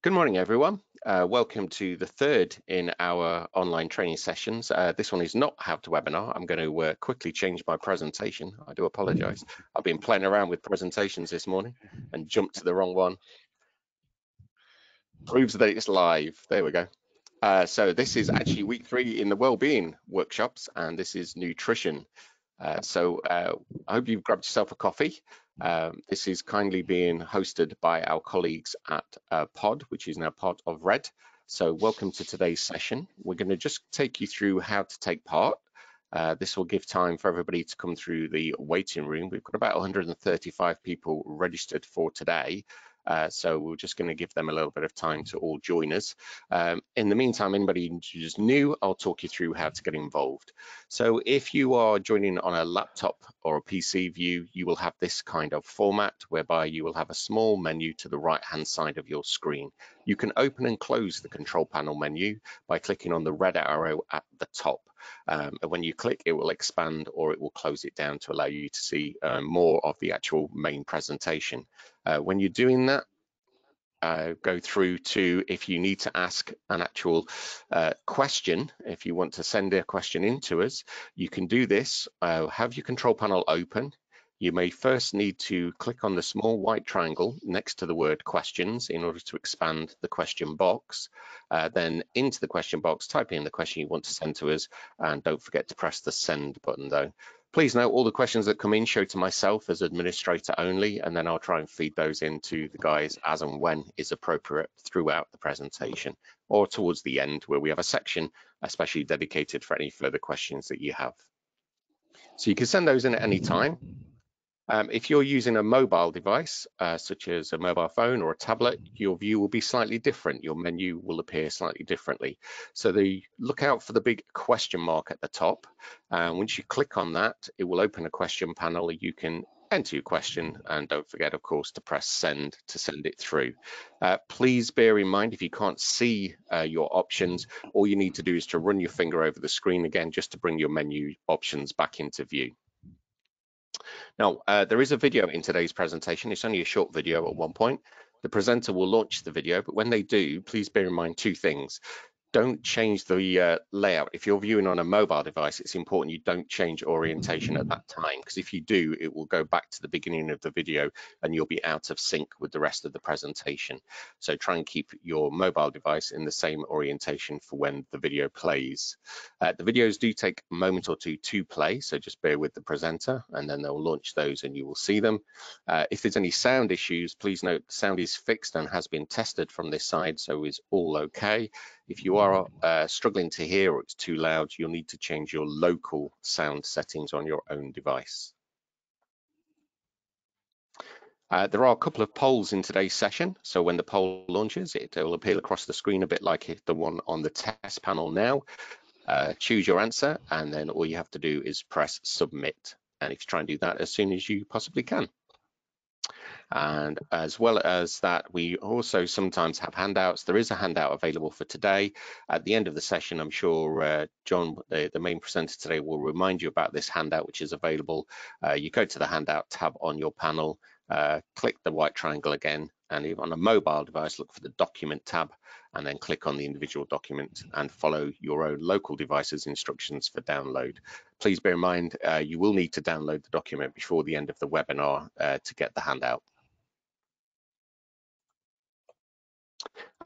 Good morning, everyone. Uh, welcome to the third in our online training sessions. Uh, this one is not how to webinar. I'm going to uh, quickly change my presentation. I do apologize. I've been playing around with presentations this morning and jumped to the wrong one. Proves that it's live. There we go. Uh, so this is actually week three in the well-being workshops, and this is nutrition. Uh, so uh, I hope you've grabbed yourself a coffee. Um, this is kindly being hosted by our colleagues at uh, Pod, which is now part of Red. So welcome to today's session. We're going to just take you through how to take part. Uh, this will give time for everybody to come through the waiting room. We've got about 135 people registered for today. Uh, so we're just going to give them a little bit of time to all join us. Um, in the meantime, anybody who's new, I'll talk you through how to get involved. So if you are joining on a laptop or a PC view, you will have this kind of format whereby you will have a small menu to the right hand side of your screen. You can open and close the control panel menu by clicking on the red arrow at the top. Um, and when you click, it will expand or it will close it down to allow you to see uh, more of the actual main presentation. Uh, when you're doing that, uh, go through to if you need to ask an actual uh, question, if you want to send a question in to us, you can do this. Uh, have your control panel open you may first need to click on the small white triangle next to the word questions in order to expand the question box. Uh, then into the question box, type in the question you want to send to us and don't forget to press the send button though. Please note all the questions that come in show to myself as administrator only, and then I'll try and feed those into the guys as and when is appropriate throughout the presentation or towards the end where we have a section especially dedicated for any further questions that you have. So you can send those in at any time. Um, if you're using a mobile device, uh, such as a mobile phone or a tablet, your view will be slightly different. Your menu will appear slightly differently. So the look out for the big question mark at the top. Uh, once you click on that, it will open a question panel. You can enter your question and don't forget, of course, to press send to send it through. Uh, please bear in mind if you can't see uh, your options, all you need to do is to run your finger over the screen again just to bring your menu options back into view. Now, uh, there is a video in today's presentation. It's only a short video at one point. The presenter will launch the video, but when they do, please bear in mind two things don't change the uh, layout. If you're viewing on a mobile device, it's important you don't change orientation at that time because if you do, it will go back to the beginning of the video and you'll be out of sync with the rest of the presentation. So try and keep your mobile device in the same orientation for when the video plays. Uh, the videos do take a moment or two to play, so just bear with the presenter and then they'll launch those and you will see them. Uh, if there's any sound issues, please note sound is fixed and has been tested from this side, so is all okay. If you are uh, struggling to hear or it's too loud, you'll need to change your local sound settings on your own device. Uh, there are a couple of polls in today's session. So when the poll launches, it will appear across the screen a bit like the one on the test panel now. Uh, choose your answer, and then all you have to do is press submit. And if you try and do that as soon as you possibly can. And as well as that, we also sometimes have handouts. There is a handout available for today. At the end of the session, I'm sure uh, John, the, the, main presenter today, will remind you about this handout, which is available. Uh, you go to the handout tab on your panel, uh, click the white triangle again, and on a mobile device, look for the document tab and then click on the individual document and follow your own local device's instructions for download. Please bear in mind, uh, you will need to download the document before the end of the webinar uh, to get the handout.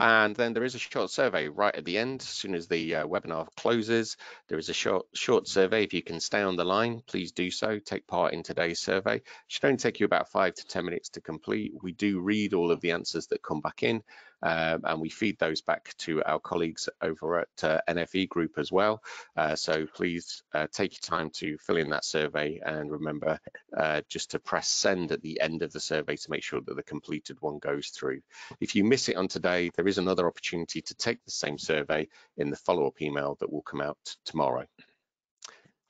And then there is a short survey right at the end, as soon as the uh, webinar closes. There is a short short survey. If you can stay on the line, please do so. Take part in today's survey. It should only take you about five to 10 minutes to complete. We do read all of the answers that come back in um, and we feed those back to our colleagues over at uh, NFE Group as well. Uh, so please uh, take your time to fill in that survey and remember uh, just to press send at the end of the survey to make sure that the completed one goes through. If you miss it on today, there is another opportunity to take the same survey in the follow-up email that will come out tomorrow.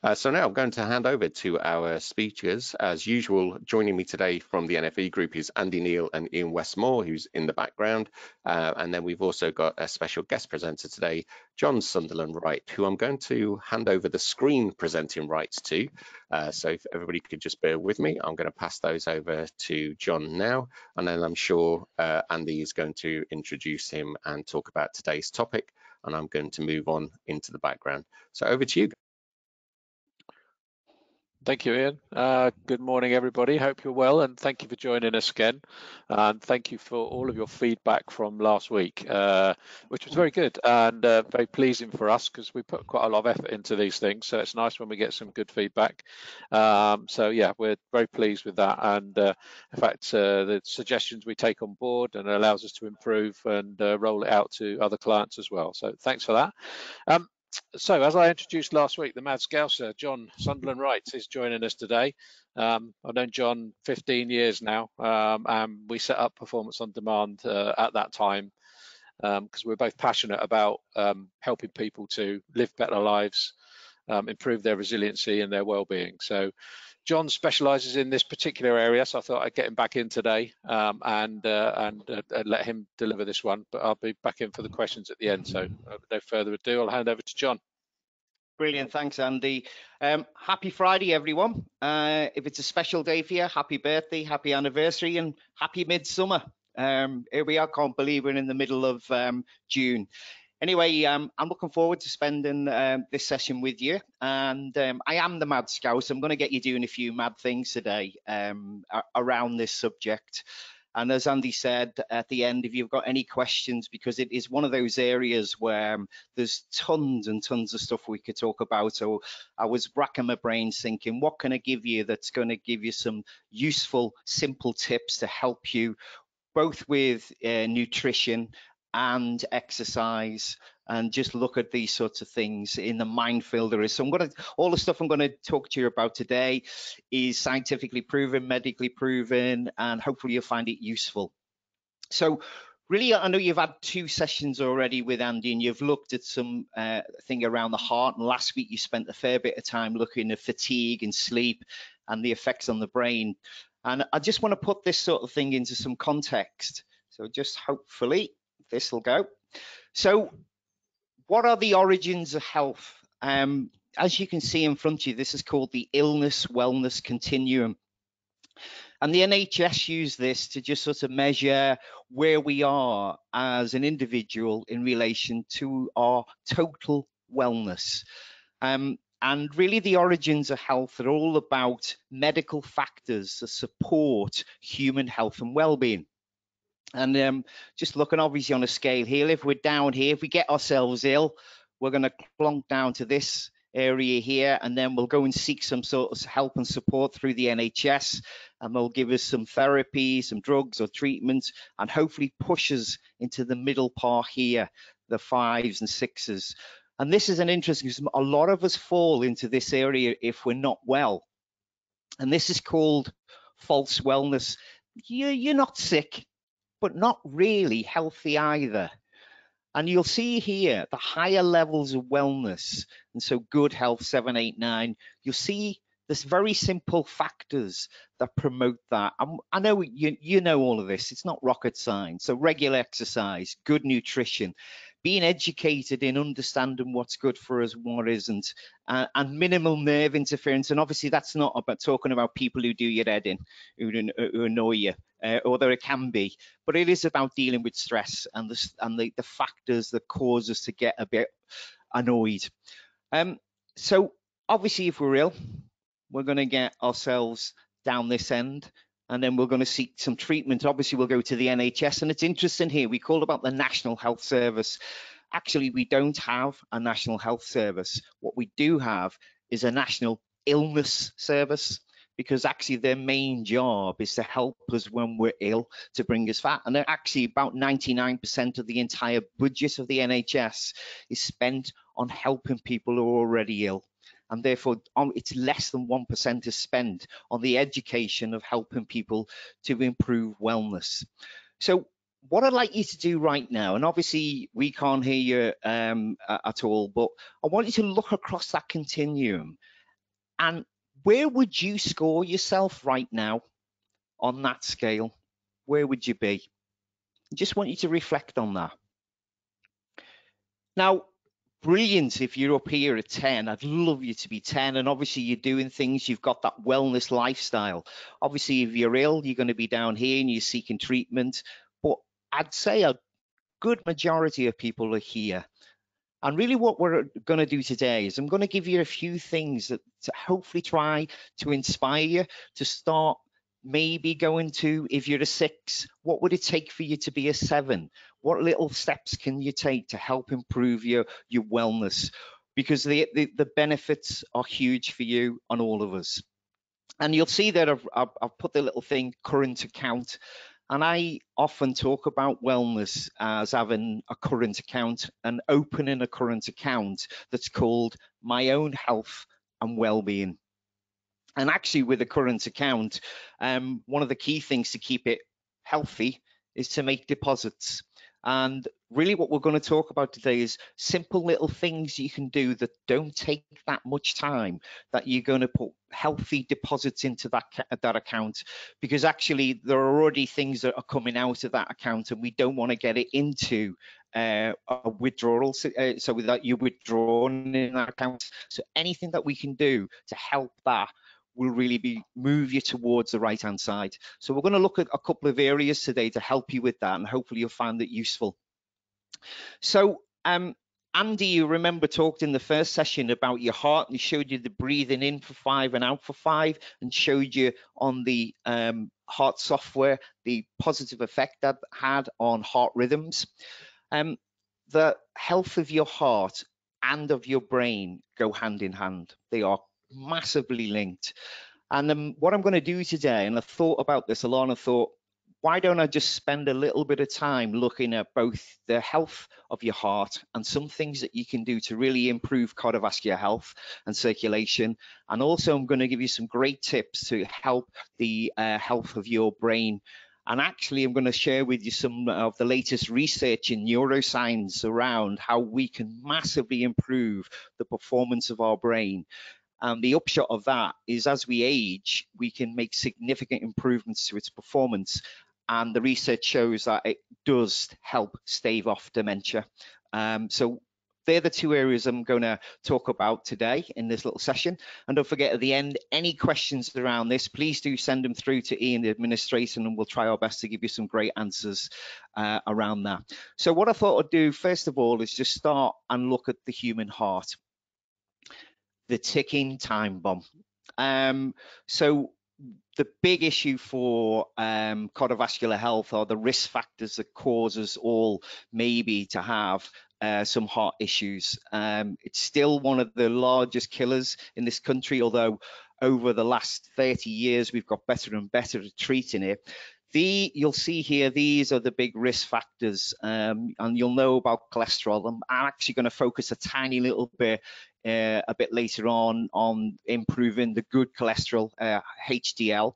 Uh, so now I'm going to hand over to our speakers. As usual, joining me today from the NFE group is Andy Neal and Ian Westmore, who's in the background. Uh, and then we've also got a special guest presenter today, John Sunderland Wright, who I'm going to hand over the screen presenting rights to. Uh, so if everybody could just bear with me, I'm going to pass those over to John now. And then I'm sure uh, Andy is going to introduce him and talk about today's topic. And I'm going to move on into the background. So over to you. Thank you, Ian. Uh, good morning, everybody. Hope you're well, and thank you for joining us again. And thank you for all of your feedback from last week, uh, which was very good and uh, very pleasing for us because we put quite a lot of effort into these things. So it's nice when we get some good feedback. Um, so yeah, we're very pleased with that. And uh, in fact, uh, the suggestions we take on board and allows us to improve and uh, roll it out to other clients as well. So thanks for that. Um, so as I introduced last week, the Mad Scouser, John Sunderland Wright, is joining us today. Um, I've known John 15 years now, um, and we set up Performance on Demand uh, at that time because um, we're both passionate about um, helping people to live better lives, um, improve their resiliency and their well-being. So John specialises in this particular area, so I thought I'd get him back in today um, and uh, and, uh, let him deliver this one. But I'll be back in for the questions at the end. So uh, no further ado, I'll hand over to John. Brilliant, thanks, Andy. Um, happy Friday, everyone. Uh, if it's a special day for you, happy birthday, happy anniversary, and happy midsummer. Um, here we are, can't believe we're in the middle of um, June anyway, um, I'm looking forward to spending um, this session with you. And um, I am the Mad Scout. So I'm going to get you doing a few mad things today um, around this subject. And as Andy said at the end, if you've got any questions, because it is one of those areas where um, there's tons and tons of stuff we could talk about. So I was racking my brains thinking, what can I give you that's going to give you some useful, simple tips to help you both with uh, nutrition and exercise and just look at these sorts of things in the minefield there is. So I'm going to, all the stuff I'm going to talk to you about today is scientifically proven, medically proven, and hopefully you'll find it useful. So really, I know you've had two sessions already with Andy and you've looked at some uh, thing around the heart. And last week you spent a fair bit of time looking at fatigue and sleep and the effects on the brain. And I just want to put this sort of thing into some context. So just hopefully this will go. So what are the origins of health? Um, as you can see in front of you, this is called the illness wellness continuum. And the NHS use this to just sort of measure where we are as an individual in relation to our total wellness. Um, and really the origins of health are all about medical factors that support human health and well-being. And um, just looking obviously on a scale here, if we're down here, if we get ourselves ill, we're going to plonk down to this area here, and then we'll go and seek some sort of help and support through the NHS, and they'll give us some therapy, some drugs or treatments, and hopefully push us into the middle part here, the fives and sixes. And this is an interesting, because a lot of us fall into this area if we're not well. And this is called false wellness. You, you're not sick, but not really healthy either. And you'll see here the higher levels of wellness, and so good health, seven, eight, nine, you'll see there's very simple factors that promote that. I'm, i know you, you know all of this, it's not rocket science. So regular exercise, good nutrition, being educated in understanding what's good for us, what isn't, uh, and minimal nerve interference. And obviously, that's not about talking about people who do your head in, who, who annoy you, uh, although it can be. But it is about dealing with stress and the and the, the factors that cause us to get a bit annoyed. Um, so obviously, if we're ill, we're going to get ourselves down this end and then we're going to seek some treatment. Obviously, we'll go to the NHS, and it's interesting here. We call about the National Health Service. Actually, we don't have a National Health Service. What we do have is a National Illness Service because actually their main job is to help us when we're ill to bring us fat and actually about 99% of the entire budget of the NHS is spent on helping people who are already ill and therefore it's less than 1% is spent on the education of helping people to improve wellness. So what I'd like you to do right now, and obviously we can't hear you um, at all, but I want you to look across that continuum And where would you score yourself right now on that scale? Where would you be? I just want you to reflect on that. Now, brilliant if you're up here at 10 i'd love you to be 10 and obviously you're doing things. You've got that wellness lifestyle. Obviously if you're ill you're going to be down here and you're seeking treatment. But i'd say a good majority of people are here. And really what we're going to do today is i'm going to give you a few things that to hopefully try to inspire you to start maybe going to if you're a six what would it take for you to be a seven? What little steps can you take to help improve your your wellness? Because the the, the benefits are huge for you and all of us. And you'll see that I've, I've, I've put the little thing current account and I often talk about wellness as having a current account and opening a current account that's called my own health and well-being and actually, with a current account, um, one of the key things to keep it healthy is to make deposits. And really, what we're going to talk about today is simple little things you can do that don't take that much time. That you're going to put healthy deposits into that that account, because actually there are already things that are coming out of that account, and we don't want to get it into uh, a withdrawal. So, uh, so that you're withdrawn in that account. So anything that we can do to help that will really be move you towards the right hand side. So we're going to look at a couple of areas today to help you with that and hopefully you'll find it useful. So um, Andy, you remember talked in the first session about your heart and showed you the breathing in for five and out for five and showed you on the um, heart software the positive effect that had on heart rhythms. Um, the health of your heart and of your brain go hand in hand. They are massively linked. And um, what I'm going to do today, and I thought about this a lot, I thought, why don't I just spend a little bit of time looking at both the health of your heart and some things that you can do to really improve cardiovascular health and circulation. And also, I'm going to give you some great tips to help the uh, health of your brain. And actually, I'm going to share with you some of the latest research in neuroscience around how we can massively improve the performance of our brain. And the upshot of that is as we age, we can make significant improvements to its performance. And the research shows that it does help stave off dementia. Um, so they're the two areas I'm going to talk about today in this little session. And don't forget at the end, any questions around this, please do send them through to Ian, the administration, and we'll try our best to give you some great answers uh, around that. So what I thought I'd do, first of all, is just start and look at the human heart the ticking time bomb. Um, so the big issue for um, cardiovascular health are the risk factors that cause us all maybe to have uh, some heart issues. Um, it's still one of the largest killers in this country, although over the last 30 years we've got better and better at treating it. The, you'll see here, these are the big risk factors, um, and you'll know about cholesterol. I'm actually going to focus a tiny little bit uh, a bit later on on improving the good cholesterol, uh, HDL.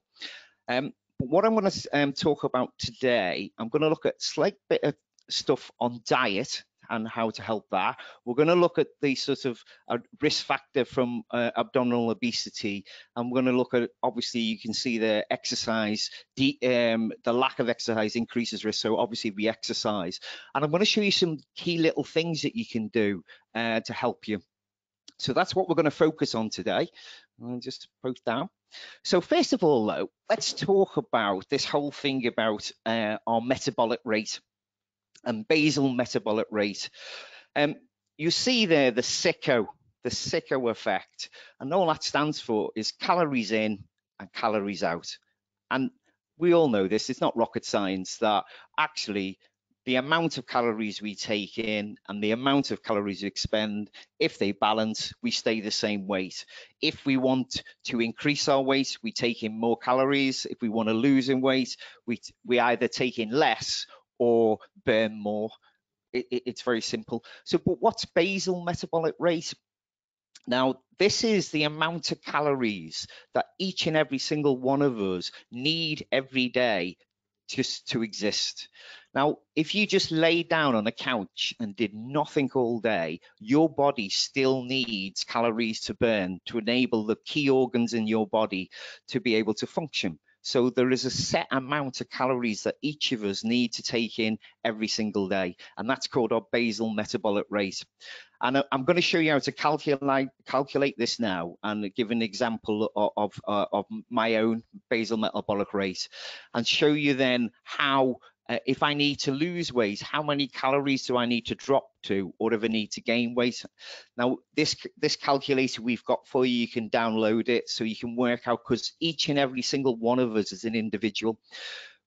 Um, but what I'm going to um, talk about today, I'm going to look at slight bit of stuff on diet and how to help that. We're going to look at the sort of uh, risk factor from uh, abdominal obesity, and we're going to look at obviously you can see the exercise, the um, the lack of exercise increases risk. So obviously we exercise, and I'm going to show you some key little things that you can do uh, to help you. So that's what we're going to focus on today. I'll just post down. So first of all, though, let's talk about this whole thing about uh, our metabolic rate and basal metabolic rate. Um, you see there the CICO, the CICO effect, and all that stands for is calories in and calories out. And we all know this, it's not rocket science that actually the amount of calories we take in and the amount of calories we expend, if they balance, we stay the same weight. If we want to increase our weight, we take in more calories. If we want to lose in weight, we, we either take in less or burn more. It, it, it's very simple. So, but what's basal metabolic rate? Now, this is the amount of calories that each and every single one of us need every day just to exist. Now, if you just lay down on a couch and did nothing all day, your body still needs calories to burn to enable the key organs in your body to be able to function. So there is a set amount of calories that each of us need to take in every single day, and that's called our basal metabolic rate. And I'm going to show you how to calculate calculate this now and give an example of, of, uh, of my own basal metabolic rate and show you then how uh, if I need to lose weight, how many calories do I need to drop to, or if I need to gain weight? Now, this this calculator we've got for you, you can download it so you can work out because each and every single one of us is an individual.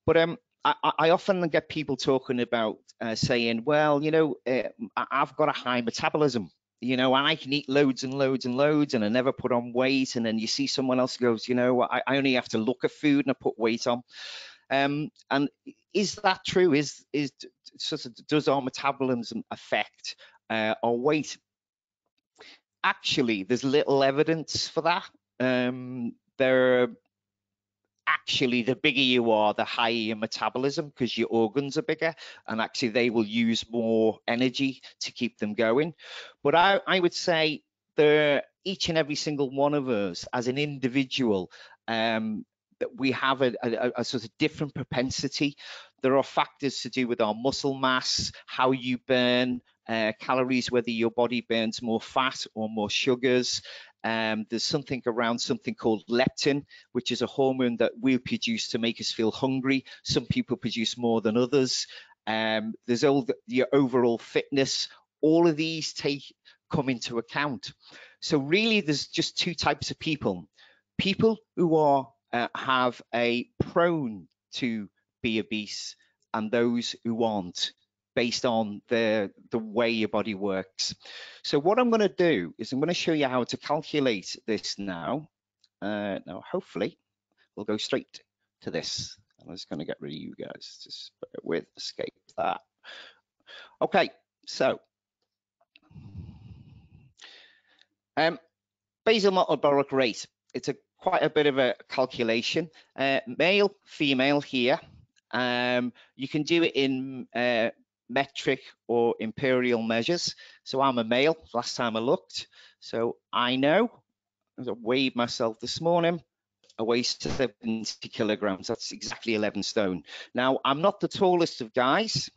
But um, I, I often get people talking about uh, saying, well, you know, uh, I've got a high metabolism you know, and I can eat loads and loads and loads and I never put on weight. And then you see someone else goes, you know, I, I only have to look at food and I put weight on. Um, and is that true? Is is sort of does our metabolism affect uh, our weight? Actually, there's little evidence for that. Um, there actually the bigger you are the higher your metabolism because your organs are bigger and actually they will use more energy to keep them going but i, I would say the each and every single one of us as an individual um, that we have a, a, a, sort of different propensity. There are factors to do with our muscle mass, how you burn uh, calories, whether your body burns more fat or more sugars. Um, there's something around something called leptin, which is a hormone that we produce to make us feel hungry. Some people produce more than others. Um, there's all the, your overall fitness. All of these take come into account. So really, there's just two types of people: people who are uh, have a prone to be obese and those who aren't based on the the way your body works. So what i'm going to do is i'm going to show you how to calculate this now. Uh, now hopefully we'll go straight to this. I'm just going to get rid of you guys. Just with escape that. Okay so um basal metabolic rate it's a quite a bit of a calculation. Uh, male, female here. Um, you can do it in uh, metric or imperial measures. So I'm a male, last time I looked. So I know, I weighed myself this morning, I weigh 70 kilograms. That's exactly 11 stone. Now, I'm not the tallest of guys.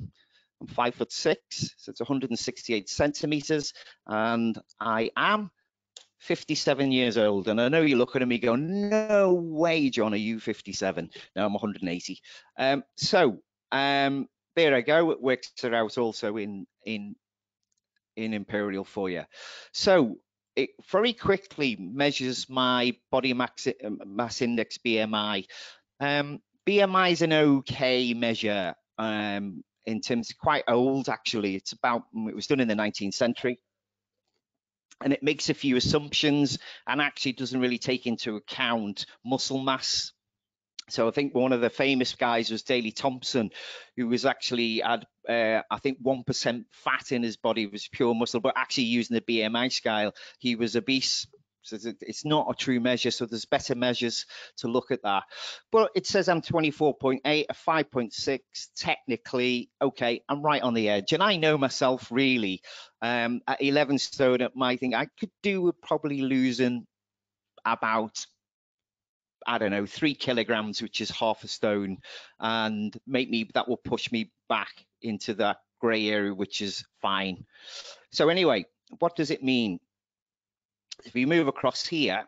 I'm five foot six, so it's 168 centimeters, and I am 57 years old. And I know you're looking at me going, no way, John, are you 57? No, I'm 180. Um, so um, there I go. It works it out also in in in Imperial for you. So it very quickly measures my body mass, mass index BMI. Um, BMI is an okay measure um, in terms of quite old actually. It's about it was done in the 19th century and it makes a few assumptions and actually doesn't really take into account muscle mass. So I think one of the famous guys was Daley Thompson, who was actually had uh, I think one percent fat in his body was pure muscle, but actually using the BMI scale, he was obese. So it's not a true measure. So there's better measures to look at that. But it says I'm 24.8, a 5.6. Technically, okay, I'm right on the edge. And I know myself really um, at 11 stone at my thing, I could do with probably losing about I don't know, three kilograms, which is half a stone, and make me that will push me back into that grey area, which is fine. So anyway, what does it mean? If we move across here,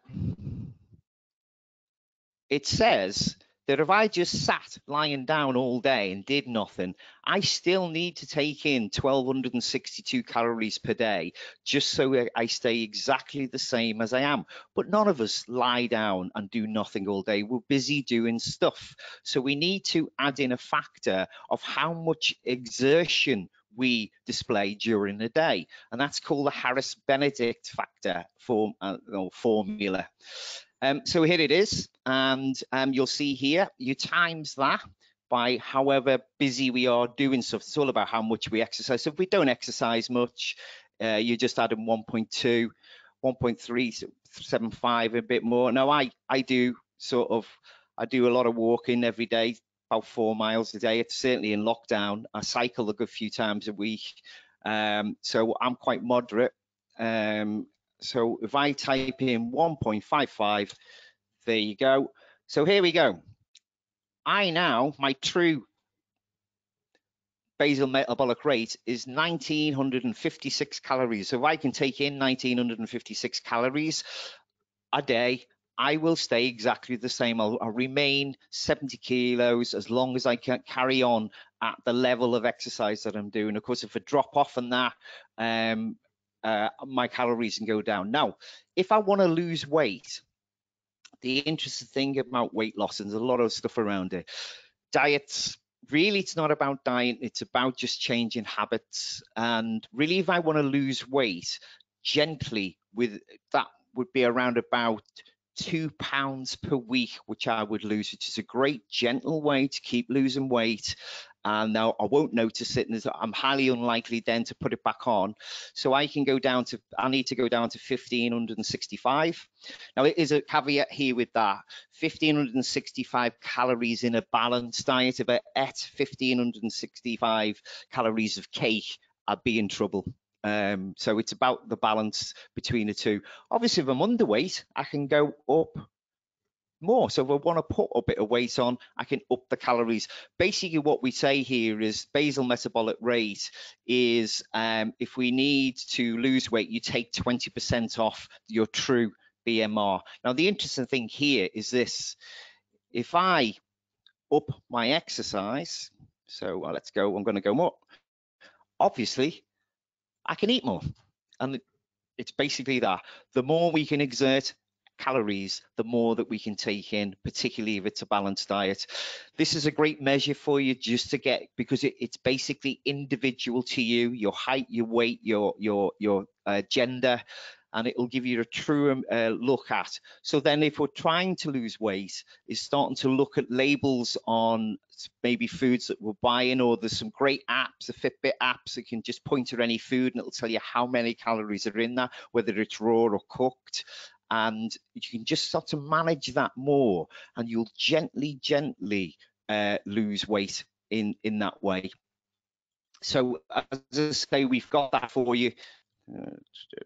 it says that if I just sat lying down all day and did nothing, I still need to take in 1262 calories per day just so I stay exactly the same as I am. But none of us lie down and do nothing all day. We're busy doing stuff. So we need to add in a factor of how much exertion we display during the day. And that's called the Harris-Benedict factor form, uh, formula. Um, so here it is. And um, you'll see here, you times that by however busy we are doing stuff. It's all about how much we exercise. So if we don't exercise much, uh, you just add in 1.2, 1.375, a bit more. Now I, I do sort of, I do a lot of walking every day, about four miles a day. It's certainly in lockdown. I cycle a good few times a week. Um, so I'm quite moderate. Um, so if I type in 1.55, there you go. So here we go. I now, my true basal metabolic rate is 1956 calories. So if I can take in 1956 calories a day, I will stay exactly the same. I'll, I'll, remain 70 kilos as long as I can carry on at the level of exercise that I'm doing. Of course, if I drop off on that, um, uh, my calories can go down. Now, if I want to lose weight, the interesting thing about weight loss, and there's a lot of stuff around it, diets, really it's not about diet, it's about just changing habits. And really, if I want to lose weight gently with that would be around about two pounds per week, which I would lose, which is a great gentle way to keep losing weight. And now I won't notice it, and I'm highly unlikely then to put it back on. So I can go down to, I need to go down to 1565. Now it is a caveat here with that 1565 calories in a balanced diet. If I ate 1565 calories of cake, I'd be in trouble. Um, so it's about the balance between the two. Obviously, if I'm underweight, I can go up more. So if I want to put a bit of weight on, I can up the calories. Basically, what we say here is basal metabolic rate is um, if we need to lose weight, you take 20% off your true BMR. Now, the interesting thing here is this. If I up my exercise, so well, let's go, I'm going to go more. Obviously, I can eat more. And it's basically that. The more we can exert calories, the more that we can take in, particularly if it's a balanced diet. This is a great measure for you just to get because it, it's basically individual to you, your height, your weight, your your your uh, gender, and it will give you a true um, uh, look at. So then if we're trying to lose weight, is starting to look at labels on maybe foods that we're buying or there's some great apps, the Fitbit apps that can just point to any food and it'll tell you how many calories are in that, whether it's raw or cooked. And you can just start to manage that more and you'll gently, gently uh, lose weight in, in that way. So as I say, we've got that for you. There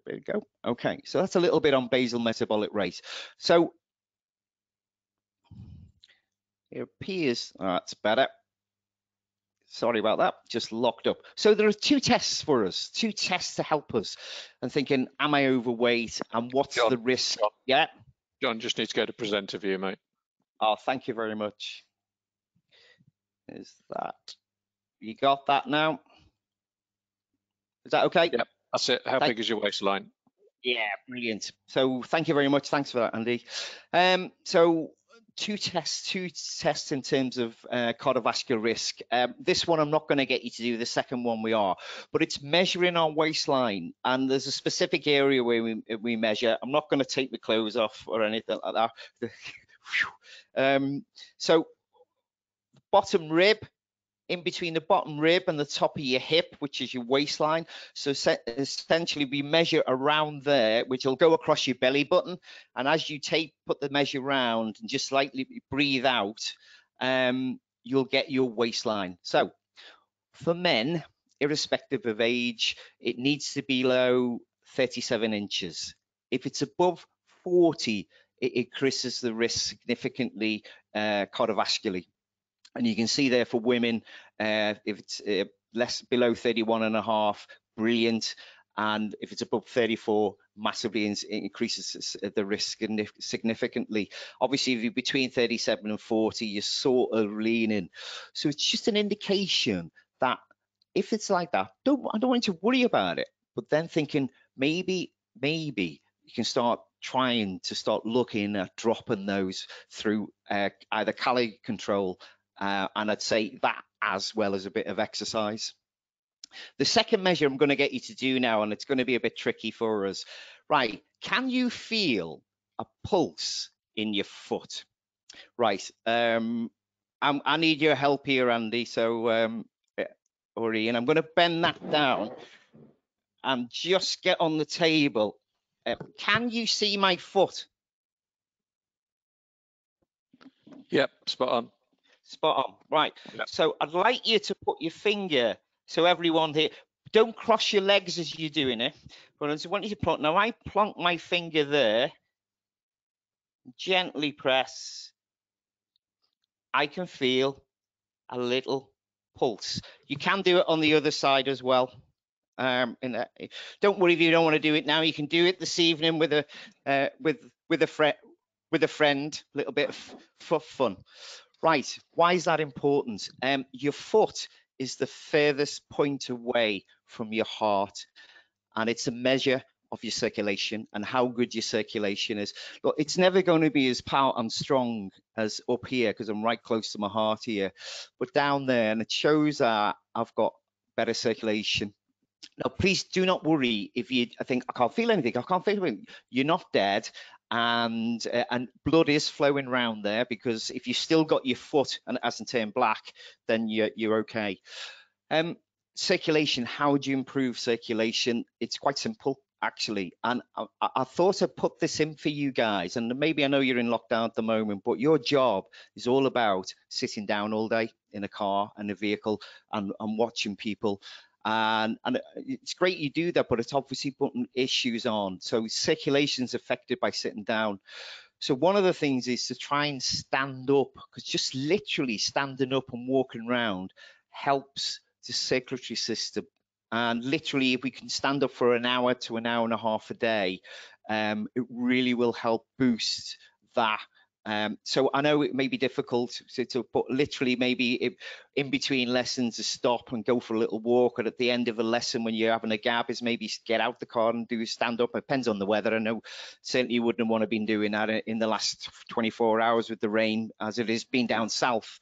we go. Okay, so that's a little bit on basal metabolic rate. So it appears oh, that's better. Sorry about that, just locked up. So there are two tests for us, two tests to help us and thinking, am I overweight and what's John, the risk? John, yeah. John just needs to go to presenter view, mate. Oh, thank you very much. Is that, you got that now? Is that okay? Yep. That's it. How thank big is your waistline? Yeah, brilliant. So thank you very much. Thanks for that, Andy. Um, so two tests, two tests in terms of uh, cardiovascular risk. Um, this one I'm not going to get you to do. The second one we are, but it's measuring our waistline, and there's a specific area where we we measure. I'm not going to take the clothes off or anything like that. um, so bottom rib in between the bottom rib and the top of your hip, which is your waistline. So essentially we measure around there, which will go across your belly button. And as you take, put the measure around and just slightly breathe out, um, you'll get your waistline. So for men, irrespective of age, it needs to be below 37 inches. If it's above 40, it increases the risk significantly uh, cardiovascularly. And you can see there for women, uh, if it's uh, less below 31 and a half, brilliant. And if it's above 34, massively in, increases the risk significantly. Obviously, if you're between 37 and 40, you're sort of leaning. So it's just an indication that if it's like that, don't I don't want you to worry about it. But then thinking maybe, maybe you can start trying to start looking at dropping those through uh, either calorie control uh, and I'd say that as well as a bit of exercise. The second measure I'm going to get you to do now, and it's going to be a bit tricky for us. Right, can you feel a pulse in your foot? Right, um, i need your help here, Andy. So, um, eh, or Ian, I'm going to bend that down and just get on the table. Uh, can you see my foot? Yep, spot on. Spot on. Right. Yep. So I'd like you to put your finger, so everyone here, don't cross your legs as you're doing it, but I just want you to plonk. Now I plonk my finger there, gently press. I can feel a little pulse. You can do it on the other side as well. Um, and don't worry if you don't want to do it now. You can do it this evening with a uh, with with a friend with a friend. A little bit of for fun. Right. Why is that important? Um, your foot is the furthest point away from your heart, and it's a measure of your circulation and how good your circulation is. Look, it's never going to be as powerful and strong as up here because I'm right close to my heart here, but down there, and it shows that I've got better circulation. Now, please do not worry if you I think I can't feel anything. I can't feel anything. You're not dead, and uh, and blood is flowing around there because if you still got your foot and it hasn't turned black, then you're you're okay. Um, circulation. How do you improve circulation? It's quite simple actually. And I, I, thought I'd put this in for you guys. And maybe I know you're in lockdown at the moment, but your job is all about sitting down all day in a car and a vehicle and, and watching people. And, and it's great you do that, but it's obviously putting issues on. So circulation is affected by sitting down. So one of the things is to try and stand up, because just literally standing up and walking around helps the circulatory system and literally, if we can stand up for an hour to an hour and a half a day, um, it really will help boost that. Um, so I know it may be difficult to, to but literally maybe if, in between lessons to stop and go for a little walk, and at the end of a lesson when you're having a gap is maybe get out the car and do a stand up. It depends on the weather. I know certainly you wouldn't want to been doing that in the last 24 hours with the rain as it has been down south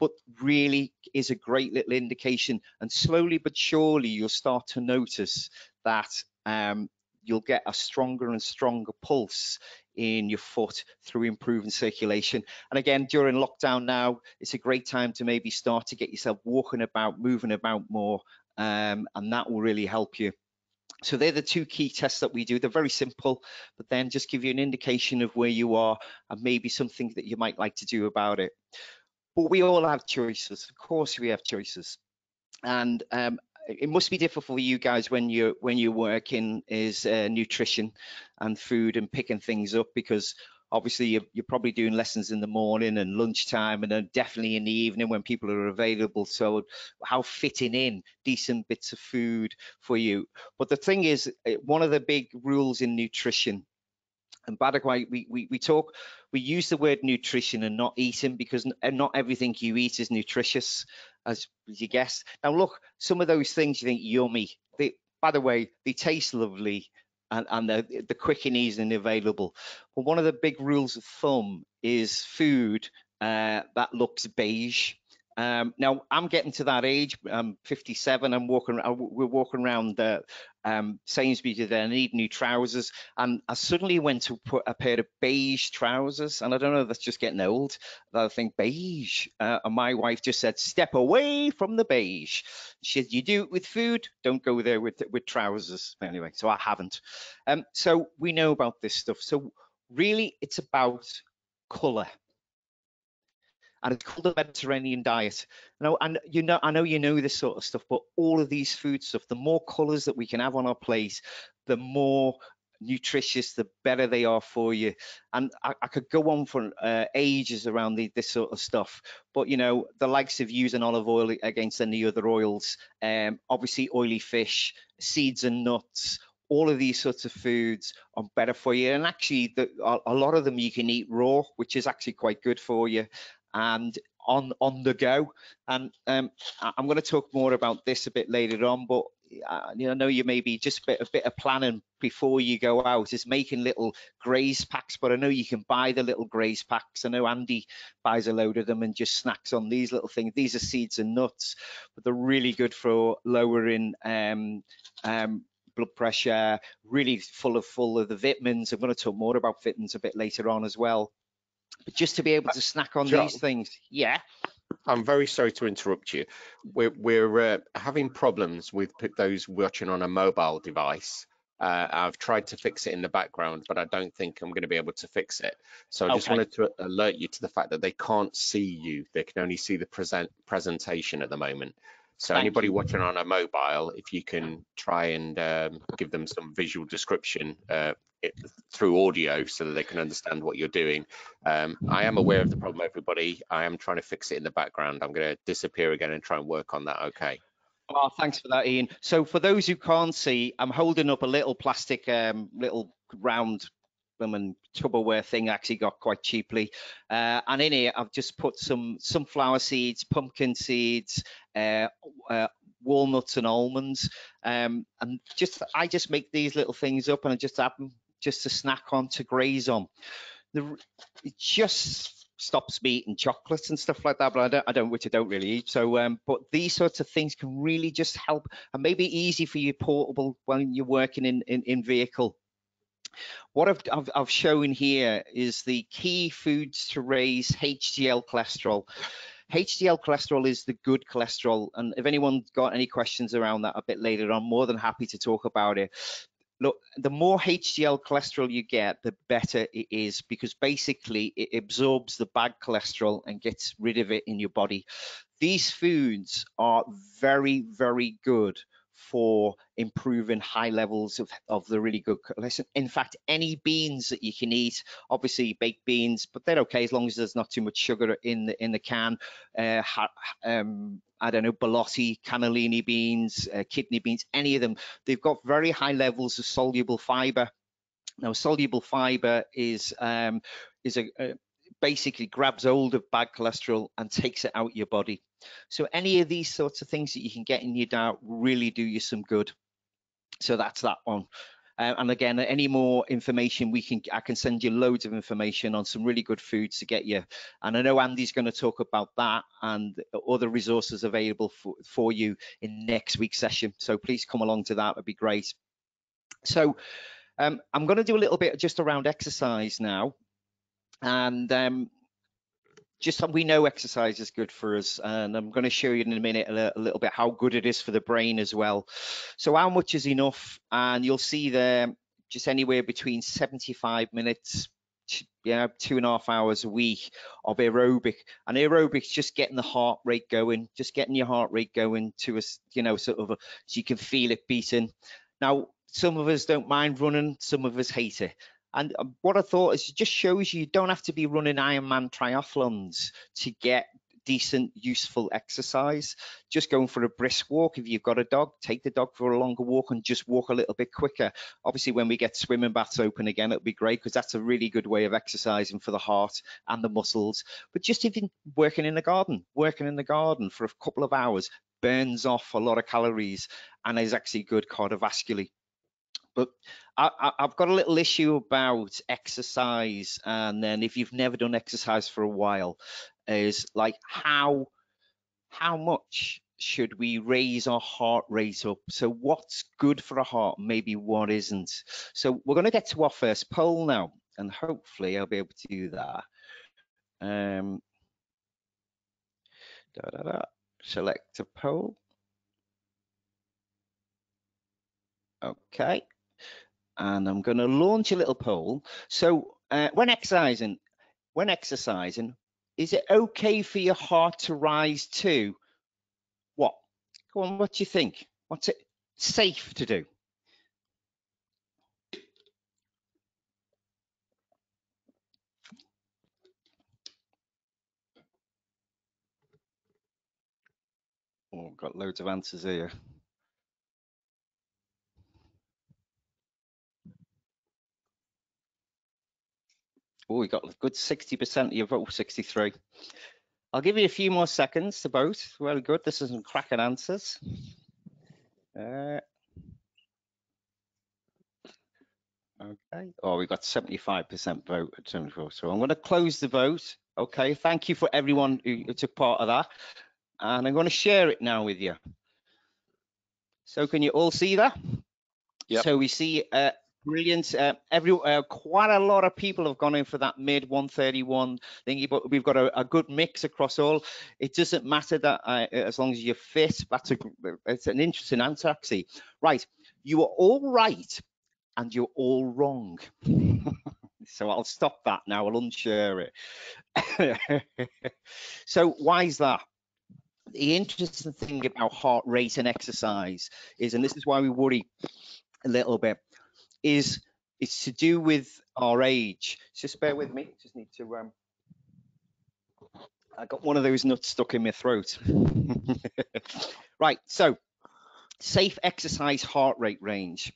but really is a great little indication. And slowly but surely, you'll start to notice that um, you'll get a stronger and stronger pulse in your foot through improving circulation. And again, during lockdown now, it's a great time to maybe start to get yourself walking about, moving about more, um, and that will really help you. So they're the two key tests that we do. They're very simple, but then just give you an indication of where you are and maybe something that you might like to do about it but we all have choices. Of course, we have choices, and um, it must be difficult for you guys when you're when you're working is uh, nutrition and food and picking things up because obviously you're, you're, probably doing lessons in the morning and lunchtime and then definitely in the evening when people are available. So how fitting in decent bits of food for you. But the thing is uh, one of the big rules in nutrition and Badagwai, we, we, we talk, we use the word nutrition and not eating because not everything you eat is nutritious, as you guess. Now, look, some of those things you think yummy. They, by the way, they taste lovely and, and they're, they're quick and easy and available. But one of the big rules of thumb is food uh, that looks beige. Um, now I'm getting to that age. I'm 57. I'm walking. We're walking around the um, Sainsbury's today. I need new trousers, and I suddenly went to put a pair of beige trousers, and I don't know. That's just getting old. I think beige, uh, and my wife just said, "Step away from the beige." She said, "You do it with food. Don't go there with with trousers." Anyway, so I haven't. Um, so we know about this stuff. So really, it's about colour and it's called the Mediterranean diet. Now, and you know, I know you know this sort of stuff, but all of these food stuff, the more colours that we can have on our plate, the more nutritious, the better they are for you. And I, I could go on for uh, ages around the, this sort of stuff. But you know, the likes of using olive oil against any other oils, um, obviously oily fish, seeds and nuts, all of these sorts of foods are better for you and actually the, a, a, lot of them you can eat raw which is actually quite good for you and on on the go. And um, I'm going to talk more about this a bit later on, but uh, you know, I know you maybe just a bit, a bit of planning before you go out is making little graze packs, but I know you can buy the little graze packs. I know Andy buys a load of them and just snacks on these little things. These are seeds and nuts, but they're really good for lowering um, um, blood pressure, really full of full of the vitamins. I'm going to talk more about vitamins a bit later on as well. But just to be able to snack on John, these things, yeah. I'm very sorry to interrupt you. We're, we're uh, having problems with those watching on a mobile device Uh, I've tried to fix it in the background, but I don't think I'm going to be able to fix it. So I just wanted to alert you to the fact that they can't see you. They can only see the present presentation at the moment. So Thank anybody you. watching on a mobile, if you can try and um, give them some visual description uh, it, through audio so that they can understand what you're doing. Um, I am aware of the problem, everybody. I am trying to fix it in the background. I'm going to disappear again and try and work on that. Okay. Oh, thanks for that, Ian. So for those who can't see, I'm holding up a little plastic, um, little round and Tupperware thing actually got quite cheaply. Uh, and in here, I've just put some sunflower seeds, pumpkin seeds, uh, uh, walnuts and almonds. Um, and just, I just make these little things up and I just have them just to snack on, to graze on. The, it just stops me eating chocolates and stuff like that, but I don't, I don't, which I don't really eat. So, um, but these sorts of things can really just help and maybe easy for you portable when you're working in, in, in vehicle. What I've, I've, I've shown here is the key foods to raise HDL cholesterol. HDL cholesterol is the good cholesterol. And if anyone's got any questions around that a bit later, I'm more than happy to talk about it. Look, the more HDL cholesterol you get, the better it is because basically it absorbs the bad cholesterol and gets rid of it in your body. These foods are very, very good for improving high levels of, of the really good cholesterol. In fact, any beans that you can eat, obviously baked beans, but they're okay as long as there's not too much sugar in the in the can. Uh, um, I don't know, borlotti, cannellini beans, uh, kidney beans, any of them. They've got very high levels of soluble fiber. Now, soluble fiber is um, is a, a basically grabs hold of bad cholesterol and takes it out your body. So any of these sorts of things that you can get in your diet really do you some good. So that's that one. Uh, and again, any more information we can, I can send you loads of information on some really good foods to get you. And I know Andy's going to talk about that and other resources available for, for you in next week's session. So please come along to that. It'd be great. So um, I'm going to do a little bit just around exercise now. And um, just we know exercise is good for us and i'm going to show you in a minute a, a, little bit how good it is for the brain as well. So how much is enough? And you'll see there just anywhere between 75 minutes yeah two and a half hours a week of aerobic. And aerobics just getting the heart rate going just getting your heart rate going to a you know sort of a, so you can feel it beating. Now some of us don't mind running some of us hate it and uh, what I thought is it just shows you you don't have to be running Ironman triathlons to get decent, useful exercise. Just going for a brisk walk. If you've got a dog, take the dog for a longer walk and just walk a little bit quicker. Obviously, when we get swimming baths open again, it'll be great because that's a really good way of exercising for the heart and the muscles. But just even working in the garden, working in the garden for a couple of hours burns off a lot of calories and is actually good cardiovascularly. But I, have got a little issue about exercise, and then if you've never done exercise for a while, is like how how much should we raise our heart rate up? So what's good for a heart, maybe what isn't? So we're going to get to our first poll now, and hopefully I'll be able to do that. Um, da, da, da. Select a poll. Okay and I'm going to launch a little poll. So uh, when exercising, when exercising, is it okay for your heart to rise to what? Go on, what do you think? What's it safe to do? Oh, got loads of answers here. Oh, we got a good 60% of your vote, 63. I'll give you a few more seconds to vote. Very good. This is some cracking answers. Uh, okay. Oh, we got 75% vote at 74. So I'm going to close the vote. Okay. Thank you for everyone who took part of that. And I'm going to share it now with you. So can you all see that? Yep. So we see uh, brilliant. Uh, every uh, quite a lot of people have gone in for that mid 131 thingy, but we've got a, a good mix across all. It doesn't matter that uh, as long as you're fit. That's a it's an interesting answer actually. Right, you are all right and you're all wrong. so I'll stop that now, I'll unshare it. so why is that? The interesting thing about heart rate and exercise is, and this is why we worry a little bit, is it's to do with our age. Just bear with me, just need to um, I got one of those nuts stuck in my throat. right, so safe exercise heart rate range.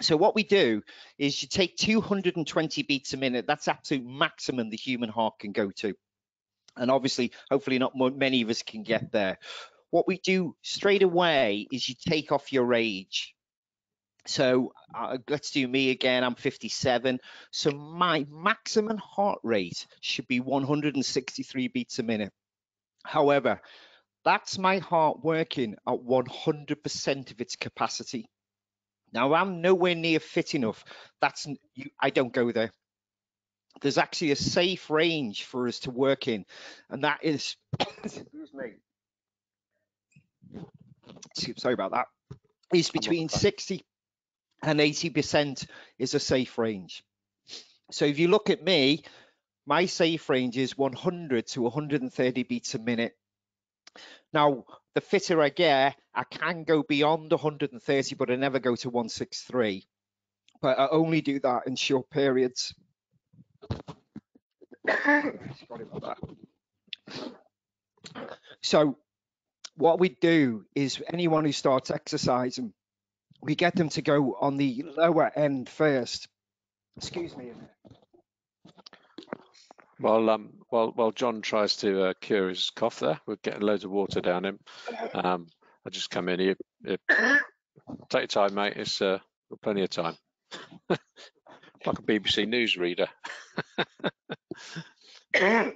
So what we do is you take 220 beats a minute. That's absolute maximum the human heart can go to. And obviously, hopefully not many of us can get there. What we do straight away is you take off your age. So uh, let's do me again. I'm 57. So my maximum heart rate should be 163 beats a minute. However, that's my heart working at 100% of its capacity. Now I'm nowhere near fit enough. That's you, I don't go there. There's actually a safe range for us to work in, and that is excuse me. Sorry about that. Is between 60 and 80% is a safe range. So if you look at me, my safe range is 100 to 130 beats a minute. Now, the fitter I get, I can go beyond 130, but I never go to 163. But I only do that in short periods. Sorry about that. So what we do is anyone who starts exercising, we get them to go on the lower end first. Excuse me. While um while while John tries to uh, cure his cough there, we're getting loads of water down him. Um, I just come in here. Take your time, mate. It's uh, got plenty of time. like a BBC news reader. Excuse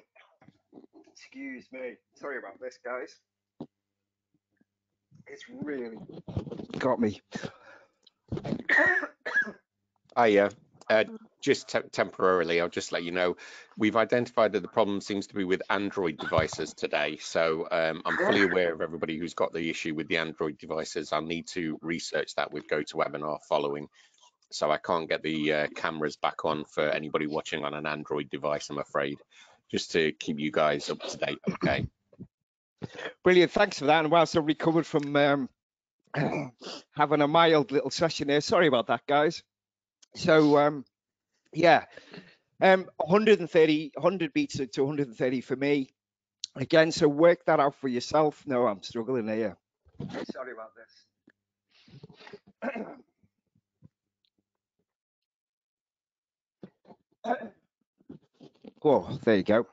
me. Sorry about this, guys. It's really got me. I uh, uh, just te temporarily, I'll just let you know, we've identified that the problem seems to be with Android devices today. So um, I'm fully aware of everybody who's got the issue with the Android devices. I'll need to research that with GoToWebinar following. So I can't get the uh, cameras back on for anybody watching on an Android device, I'm afraid, just to keep you guys up to date, okay? Brilliant, thanks for that. And whilst I recovered from um, having a mild little session here, sorry about that, guys. So um, yeah, um, 130, 100 beats to 130 for me. Again, so work that out for yourself. No, I'm struggling here. Sorry about this. oh, there you go.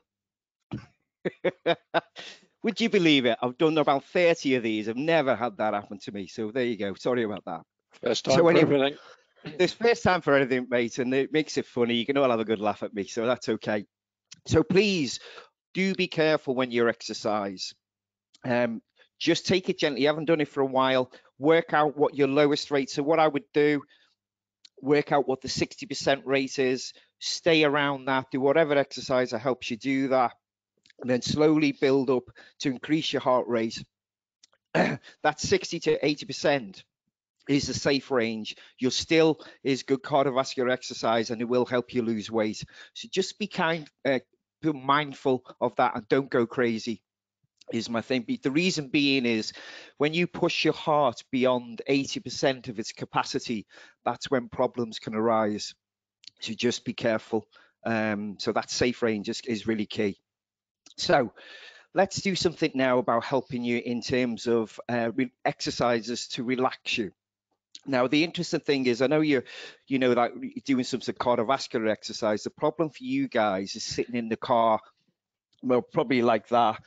Would you believe it? I've done about 30 of these. I've never had that happen to me. So there you go. Sorry about that. First time so for everything. This first time for anything, mate, and it makes it funny. You can all have a good laugh at me, so that's okay. So please do be careful when you exercise. Um, just take it gently. You haven't done it for a while. Work out what your lowest rate. So what I would do, work out what the 60% rate is. Stay around that. Do whatever exercise that helps you do that and then slowly build up to increase your heart rate. that 60 to 80% is a safe range. You're still is good cardiovascular exercise and it will help you lose weight. So just be kind, uh, be mindful of that and don't go crazy is my thing. The reason being is when you push your heart beyond 80% of its capacity, that's when problems can arise. So just be careful. Um, so that safe range is, is really key. So let's do something now about helping you in terms of uh, exercises to relax you. Now, the interesting thing is, I know you're, you know, like doing some sort of cardiovascular exercise. The problem for you guys is sitting in the car, well, probably like that,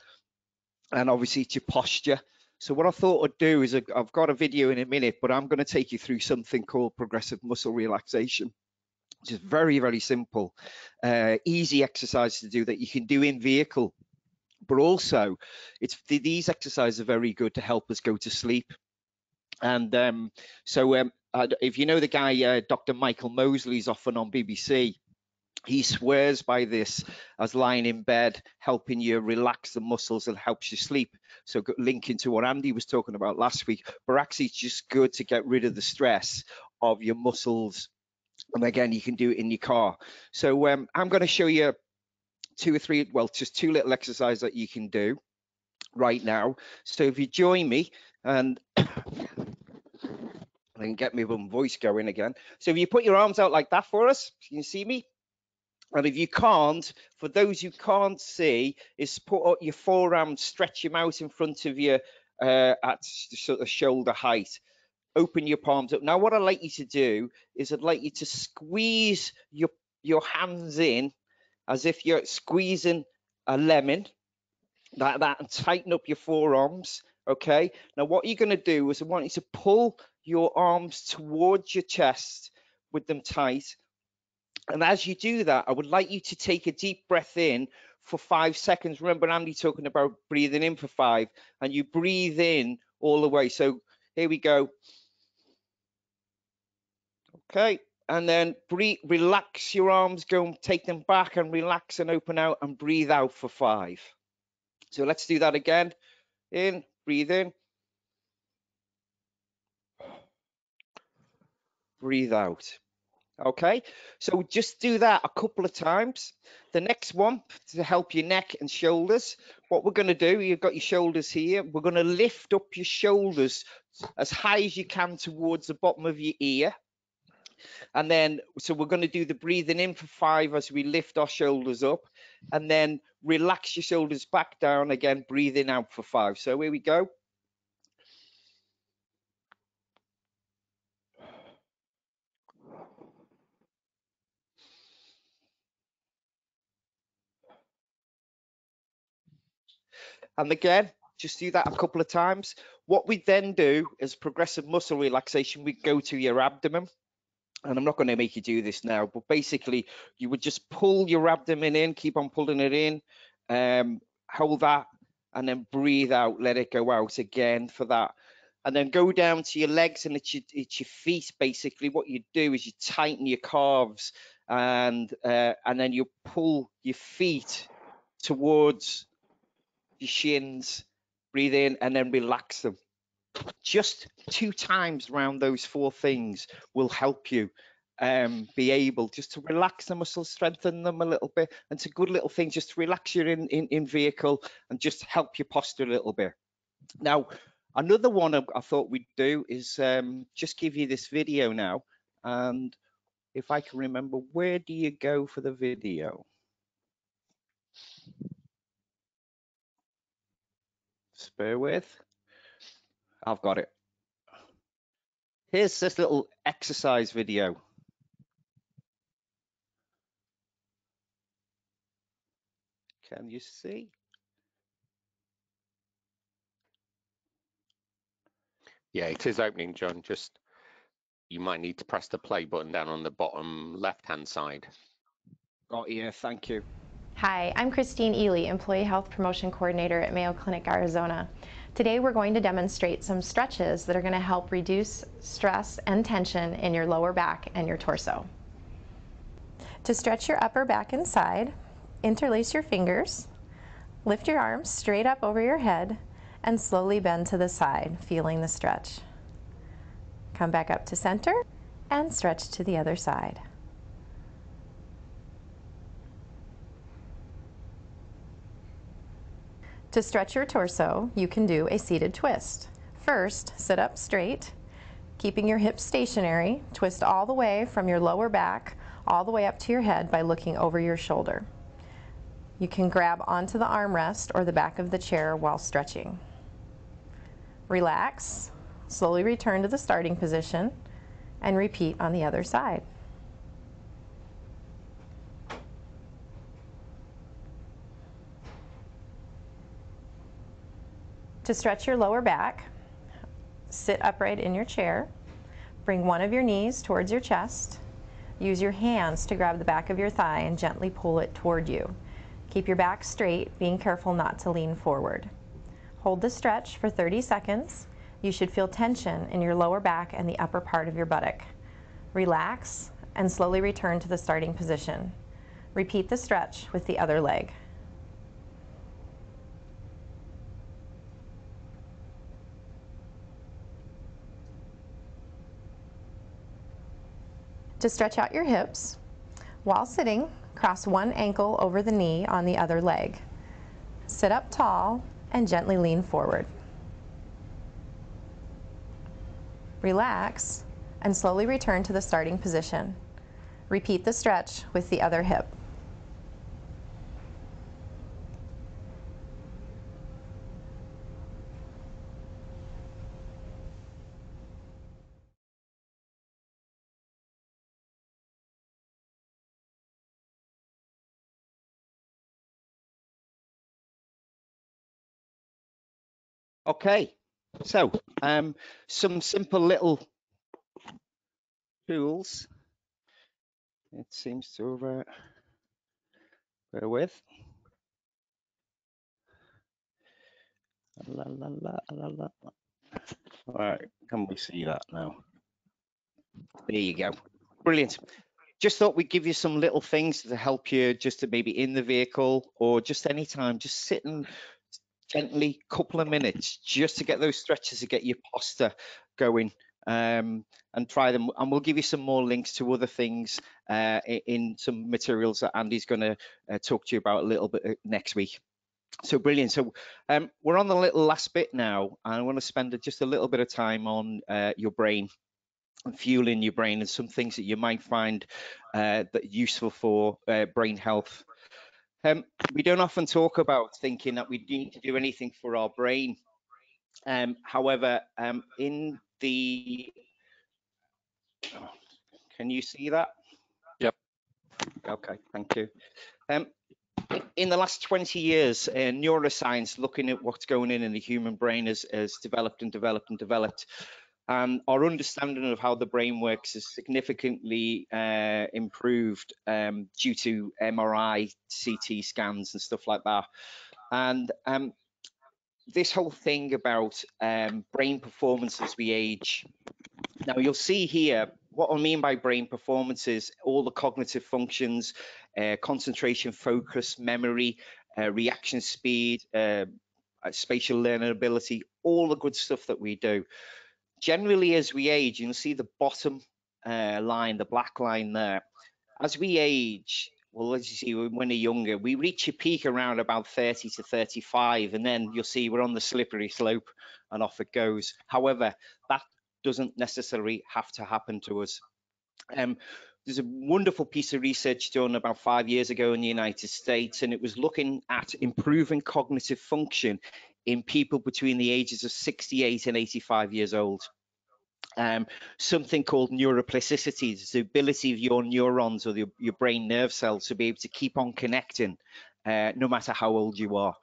and obviously it's your posture. So what I thought I'd do is I've got a video in a minute, but I'm going to take you through something called progressive muscle relaxation. Just very, very simple, uh, easy exercise to do that you can do in vehicle. But also, it's these exercises are very good to help us go to sleep. And um, so, um, if you know the guy, uh, Dr. Michael Mosley, is often on BBC. he swears by this as lying in bed, helping you relax the muscles and helps you sleep. So linking to what Andy was talking about last week, but actually it's just good to get rid of the stress of your muscles. And again, you can do it in your car. So um, I'm going to show you two or three, well, just two little exercises that you can do right now. So if you join me and can get my voice going again. So if you put your arms out like that for us, you can see me. And if you can't, for those who can't see, is put out your forearm, stretch them out in front of you uh, at sort of shoulder height. Open your palms up. Now, what I'd like you to do is I'd like you to squeeze your your hands in as if you're squeezing a lemon like that and tighten up your forearms okay? Now what you're going to do is i want you to pull your arms towards your chest with them tight. And as you do that i would like you to take a deep breath in for five seconds. Remember andy talking about breathing in for five and you breathe in all the way. So here we go. Okay and then breathe, relax your arms, go and take them back and relax and open out and breathe out for five. So let's do that again. In, breathe in. Breathe out. Okay, so just do that a couple of times. The next one to help your neck and shoulders, what we're going to do, you've got your shoulders here. We're going to lift up your shoulders as high as you can towards the bottom of your ear and then, so we're going to do the breathing in for five as we lift our shoulders up and then relax your shoulders back down again, breathing out for five. So here we go. And again, just do that a couple of times. What we then do is progressive muscle relaxation. We go to your abdomen and I'm not going to make you do this now, but basically you would just pull your abdomen in, keep on pulling it in, um, hold that, and then breathe out, let it go out again for that. And then go down to your legs and it's your, it's your feet. Basically, what you do is you tighten your calves and uh, and then you pull your feet towards your shins, breathe in, and then relax them just two times around those four things will help you um, be able just to relax the muscles, strengthen them a little bit. And it's a good little thing just to relax your in, in, in vehicle and just help your posture a little bit. Now, another one I, I thought we'd do is um, just give you this video now. And if I can remember, where do you go for the video? Spare with. I've got it. Here's this little exercise video. Can you see? Yeah, it is opening, John. Just you might need to press the play button down on the bottom left-hand side. Got you. Thank you. Hi, I'm Christine Ely, Employee Health Promotion Coordinator at Mayo Clinic, Arizona. Today we're going to demonstrate some stretches that are going to help reduce stress and tension in your lower back and your torso. To stretch your upper back and side, interlace your fingers, lift your arms straight up over your head, and slowly bend to the side, feeling the stretch. Come back up to center and stretch to the other side. To stretch your torso, you can do a seated twist. First, sit up straight, keeping your hips stationary. Twist all the way from your lower back all the way up to your head by looking over your shoulder. You can grab onto the armrest or the back of the chair while stretching. Relax, slowly return to the starting position, and repeat on the other side. To stretch your lower back, sit upright in your chair. Bring one of your knees towards your chest. Use your hands to grab the back of your thigh and gently pull it toward you. Keep your back straight, being careful not to lean forward. Hold the stretch for 30 seconds. You should feel tension in your lower back and the upper part of your buttock. Relax and slowly return to the starting position. Repeat the stretch with the other leg. To stretch out your hips, while sitting, cross one ankle over the knee on the other leg. Sit up tall and gently lean forward. Relax and slowly return to the starting position. Repeat the stretch with the other hip. Okay, so um, some simple little tools. It seems to have, uh, bear with. La, la, la, la, la. All right, can we see that now? There you go. Brilliant. Just thought we'd give you some little things to help you just to maybe in the vehicle or just anytime, just sitting gently, couple of minutes, just to get those stretches to get your posture going um, and try them. And we'll give you some more links to other things uh, in some materials that Andy's going to uh, talk to you about a little bit uh, next week. So brilliant. So um, we're on the little last bit now, and I want to spend just a little bit of time on uh, your brain and fueling your brain and some things that you might find uh, that useful for uh, brain health. Um, we don't often talk about thinking that we need to do anything for our brain. Um, however, um, in the, oh, can you see that? Yep. Okay, thank you. Um, in the last 20 years, uh, neuroscience looking at what's going in in the human brain has, has developed and developed and developed. Um, our understanding of how the brain works is significantly uh, improved um, due to MRI, CT scans, and stuff like that. And um, this whole thing about um, brain performance as we age. Now, you'll see here what I mean by brain performance is all the cognitive functions, uh, concentration, focus, memory, uh, reaction speed, uh, spatial learning ability, all the good stuff that we do generally as we age, you'll see the bottom uh, line, the black line there. As we age, well, as you see, when we're younger, we reach a peak around about 30 to 35, and then you'll see we're on the slippery slope and off it goes. However, that doesn't necessarily have to happen to us. Um, there's a wonderful piece of research done about five years ago in the United States, and it was looking at improving cognitive function in people between the ages of 68 and 85 years old. Um, something called neuroplasticity, is the ability of your neurons or the, your brain nerve cells to be able to keep on connecting uh, no matter how old you are.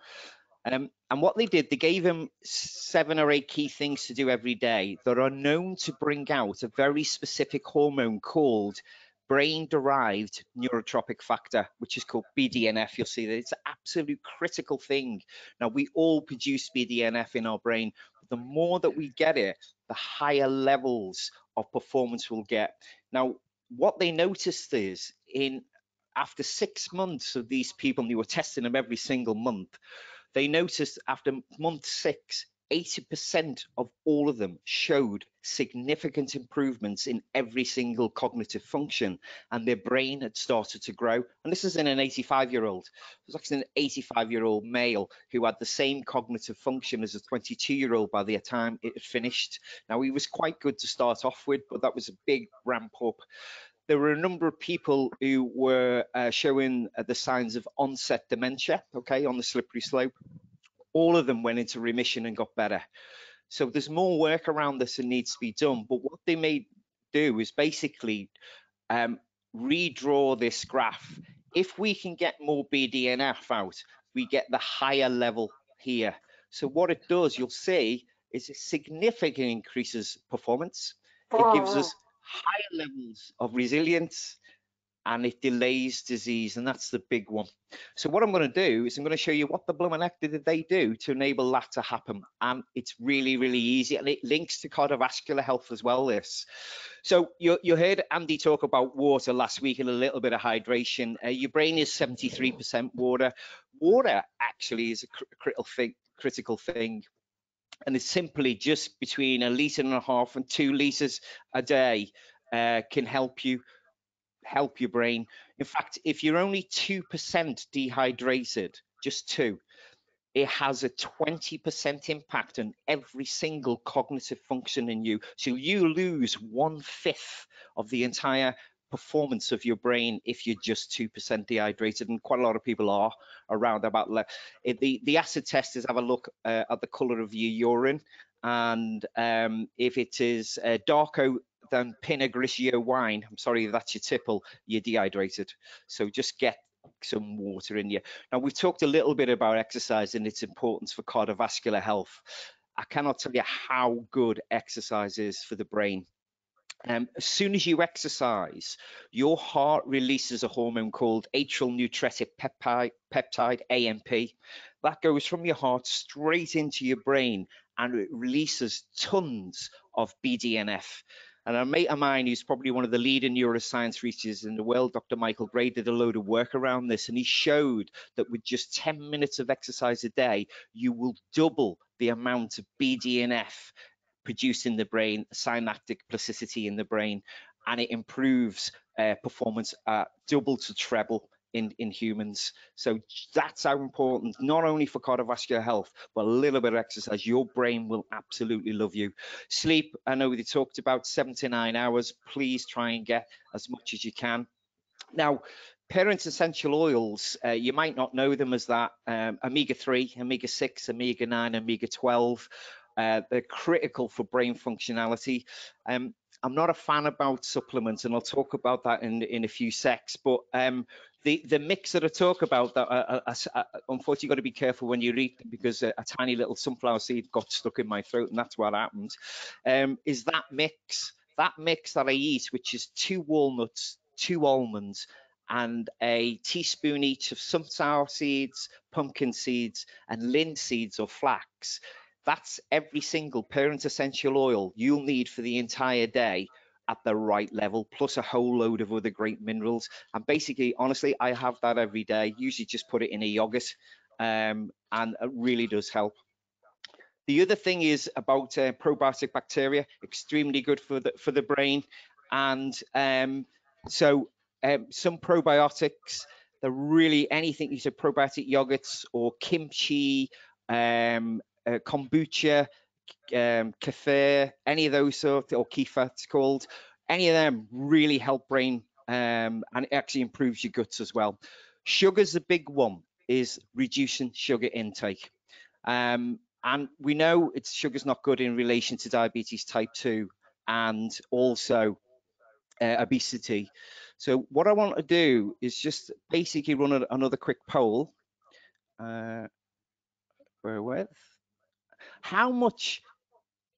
Um, and what they did, they gave them seven or eight key things to do every day that are known to bring out a very specific hormone called brain derived neurotrophic factor, which is called BDNF. You'll see that it's an absolute critical thing. Now, we all produce BDNF in our brain. The more that we get it, the higher levels of performance we'll get. Now, what they noticed is in after six months of these people, and they were testing them every single month, they noticed after month six, 80% of all of them showed significant improvements in every single cognitive function and their brain had started to grow. And this is in an 85 year old. It was actually an 85 year old male who had the same cognitive function as a 22 year old by the time it had finished. Now, he was quite good to start off with, but that was a big ramp up there were a number of people who were uh, showing uh, the signs of onset dementia, okay, on the slippery slope all of them went into remission and got better. So there's more work around this that needs to be done. But what they may do is basically um, redraw this graph. If we can get more BDNF out, we get the higher level here. So what it does, you'll see, is it significantly increases performance. It gives us higher levels of resilience, and it delays disease, and that's the big one. So what I'm going to do is I'm going to show you what the blooming heck did they do to enable that to happen, and it's really, really easy, and it links to cardiovascular health as well. This, so you you heard Andy talk about water last week and a little bit of hydration. Uh, your brain is 73% water. Water actually is a cr critical thing, critical thing and it's simply just between a litre and a half and two litres a day uh, can help you help your brain. In fact, if you're only 2% dehydrated, just two, it has a 20% impact on every single cognitive function in you. So you lose one fifth of the entire performance of your brain if you're just 2% dehydrated and quite a lot of people are around about it, the the acid test is have a look uh, at the color of your urine and um, if it is uh, darker than Pinot Grigio wine, I'm sorry that's your tipple, you're dehydrated. So just get some water in you. Now we've talked a little bit about exercise and its importance for cardiovascular health. I cannot tell you how good exercise is for the brain. Um, as soon as you exercise, your heart releases a hormone called atrial natriuretic peptide, peptide ANP. That goes from your heart straight into your brain and it releases tons of BDNF. And a mate of mine who's probably one of the leading neuroscience researchers in the world, Dr. Michael Gray, did a load of work around this. And he showed that with just 10 minutes of exercise a day, you will double the amount of BDNF produced in the brain, synaptic plasticity in the brain, and it improves uh, performance at double to treble in, in humans. So that's how important, not only for cardiovascular health, but a little bit of exercise. Your brain will absolutely love you. Sleep, I know we talked about seven to nine hours. Please try and get as much as you can. Now, parent essential oils, uh, you might not know them as that. Um, omega-3, omega-6, omega-9, omega-12. Uh, they're critical for brain functionality. Um, I'm not a fan about supplements, and I'll talk about that in in a few secs. But um, the the mix that I talk about, that uh, uh, uh unfortunately, got to be careful when you eat because a, a, tiny little sunflower seed got stuck in my throat, and that's what happened. Um, is that mix? That mix that I eat, which is two walnuts, two almonds, and a teaspoon each of sunflower seeds, pumpkin seeds, and linseeds or flax. That's every single parent essential oil you'll need for the entire day at the right level, plus a whole load of other great minerals. And basically, honestly, I have that every day. Usually just put it in a yogurt, um, and it really does help. The other thing is about uh, probiotic bacteria, extremely good for the for the brain. And um, so um, some probiotics, they're really anything you said probiotic yogurts or kimchi, um, uh, kombucha, um, kefir, any of those sort, or kefir it's called, any of them really help brain um, and it actually improves your guts as well. Sugar's the big one, is reducing sugar intake. Um, and we know it's sugar's not good in relation to diabetes type 2 and also uh, obesity. So what I want to do is just basically run a, another quick poll. Uh, where with? How much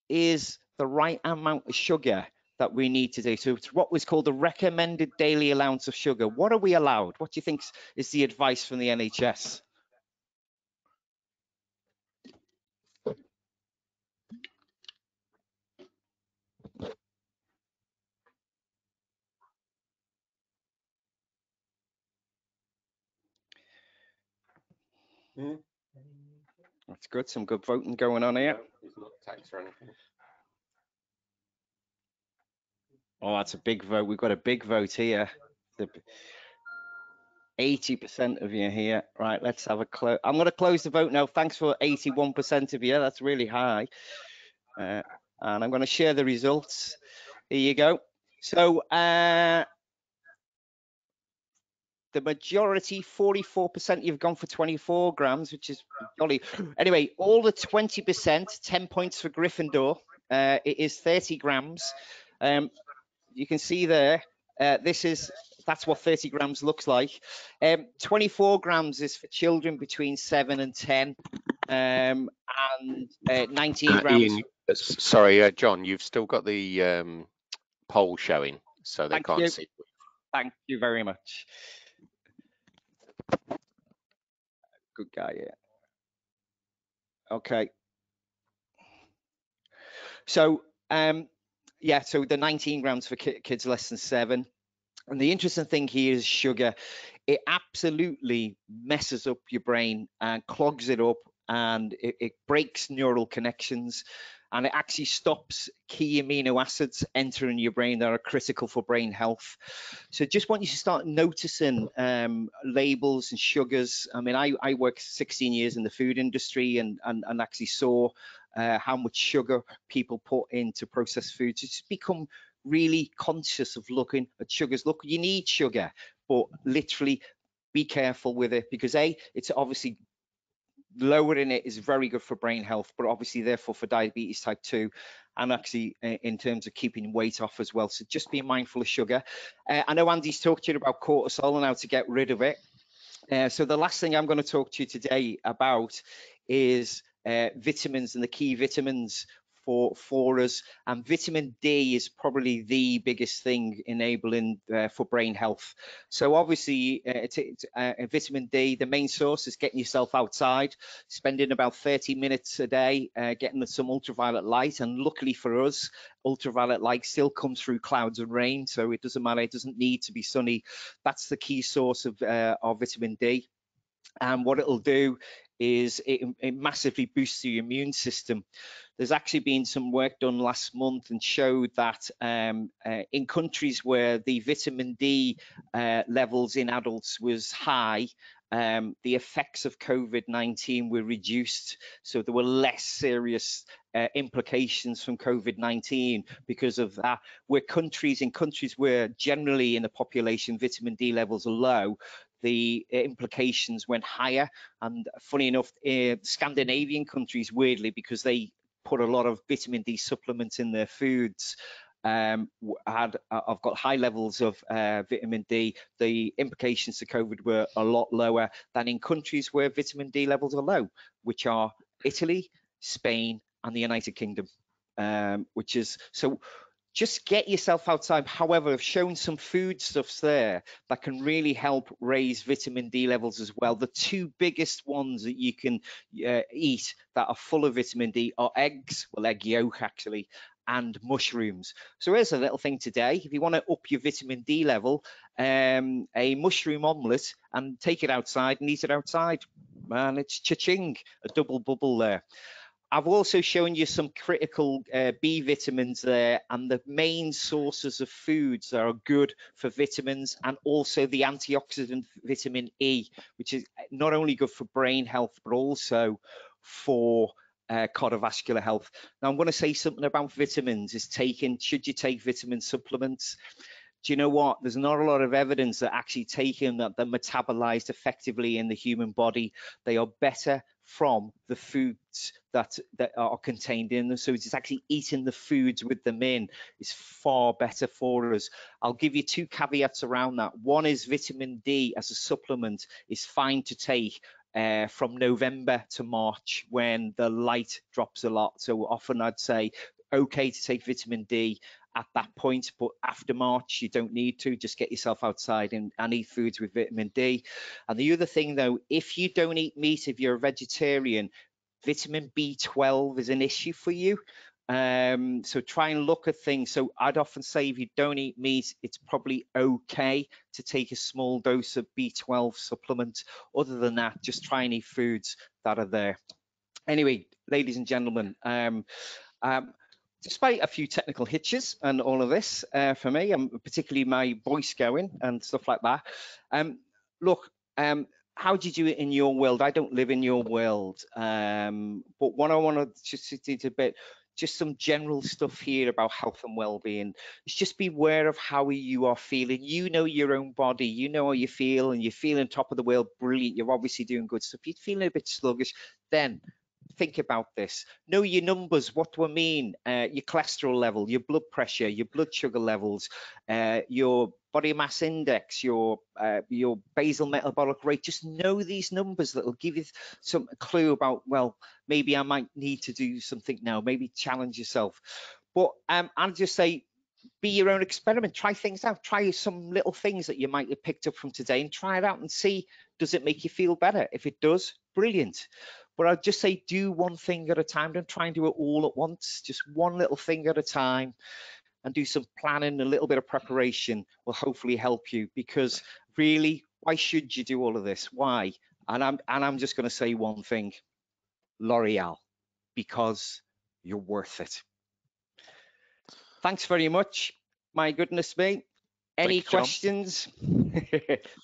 is the right amount of sugar that we need to do? So it's what was called the recommended daily allowance of sugar. What are we allowed? What do you think is the advice from the NHS? Mm. That's good. Some good voting going on here. Oh, that's a big vote. We've got a big vote here. 80% of you here. Right, let's have a close. I'm going to close the vote now. Thanks for 81% of you. That's really high. Uh, and I'm going to share the results. Here you go. So uh, the majority, 44%, you've gone for 24 grams, which is jolly. Anyway, all the 20%, 10 points for Gryffindor. Uh, it is 30 grams. Um, you can see there, uh, this is, that's what 30 grams looks like. Um, 24 grams is for children between 7 and 10, um, and uh, 19 uh, grams. Ian, sorry, uh, John, you've still got the um, poll showing, so they Thank can't you. see. Thank you very much. Good guy, yeah. Okay. So, um, yeah, so the 19 grams for ki kids less than seven. And the interesting thing here is sugar. It absolutely messes up your brain and clogs it up and it, it breaks neural connections and it actually stops key amino acids entering your brain that are critical for brain health. So just want you to start noticing um, labels and sugars. I mean, I, I worked 16 years in the food industry and, and, and actually saw uh, how much sugar people put into processed foods. Just become really conscious of looking at sugars. Look, you need sugar, but literally be careful with it because A, it's obviously lowering it is very good for brain health, but obviously therefore for diabetes type 2 and actually uh, in terms of keeping weight off as well. So just be mindful of sugar. Uh, I know Andy's talked to you about cortisol and how to get rid of it. Uh, so the last thing I'm going to talk to you today about is uh, vitamins and the key vitamins for for us. And vitamin d is probably the biggest thing enabling uh, for brain health. So obviously uh, it's, uh, vitamin d the main source is getting yourself outside spending about 30 minutes a day uh, getting some ultraviolet light. And luckily for us ultraviolet light still comes through clouds and rain. So it doesn't matter it doesn't need to be sunny. That's the key source of, uh, of vitamin d. And what it'll do is it, it, massively boosts your immune system. There's actually been some work done last month and showed that um, uh, in countries where the vitamin D uh, levels in adults was high, um, the effects of COVID-19 were reduced, so there were less serious uh, implications from COVID-19 because of that. Where countries in countries where generally in the population vitamin D levels are low, the implications went higher. And funny enough, uh, Scandinavian countries, weirdly, because they put a lot of vitamin D supplements in their foods, um, had uh, I've got high levels of uh, vitamin D. The implications to COVID were a lot lower than in countries where vitamin D levels are low, which are Italy, Spain, and the United Kingdom. Um, which is so just get yourself outside. However, I've shown some foodstuffs there that can really help raise vitamin D levels as well. The two biggest ones that you can uh, eat that are full of vitamin D are eggs, well, egg yolk actually, and mushrooms. So here's a little thing today. If you want to up your vitamin D level, um, a mushroom omelette and take it outside and eat it outside. Man, it's cha-ching, a double bubble there. I've also shown you some critical uh, B vitamins there and the main sources of foods that are good for vitamins and also the antioxidant vitamin E, which is not only good for brain health, but also for uh, cardiovascular health. Now I'm going to say something about vitamins is taking, should you take vitamin supplements? Do you know what? There's not a lot of evidence that actually taking that they're metabolized effectively in the human body. They are better from the foods that that are contained in them. So it's actually eating the foods with them in is far better for us. I'll give you two caveats around that. One is vitamin D as a supplement is fine to take uh, from November to March when the light drops a lot. So often I'd say okay to take vitamin D at that point, but after March, you don't need to. Just get yourself outside and, and eat foods with vitamin D. And the other thing, though, if you don't eat meat, if you're a vegetarian, vitamin B12 is an issue for you. Um, so try and look at things. So I'd often say if you don't eat meat, it's probably okay to take a small dose of B12 supplement. Other than that, just try and eat foods that are there. Anyway, ladies and gentlemen, um, um, despite a few technical hitches and all of this uh, for me, and particularly my voice going and stuff like that. Um, look, um, how do you do it in your world? I don't live in your world, um, but what I want to just a bit, just some general stuff here about health and well-being. Is just be aware of how you are feeling. You know your own body. You know how you feel, and you're feeling top of the world, brilliant. You're obviously doing good stuff. If you're feeling a bit sluggish, then think about this. Know your numbers. What do I mean? Uh, your cholesterol level, your blood pressure, your blood sugar levels, uh, your body mass index, your uh, your basal metabolic rate. Just know these numbers that will give you some clue about. Well, maybe I might need to do something now. Maybe challenge yourself. But um, I'll just say be your own experiment. Try things out. Try some little things that you might have picked up from today and try it out and see does it make you feel better. If it does, brilliant. But I'd just say do one thing at a time. Don't try and do it all at once. Just one little thing at a time and do some planning, a little bit of preparation will hopefully help you because really, why should you do all of this? Why? And I'm and I'm just going to say one thing, L'Oreal, because you're worth it. Thanks very much. My goodness me. Any you, questions?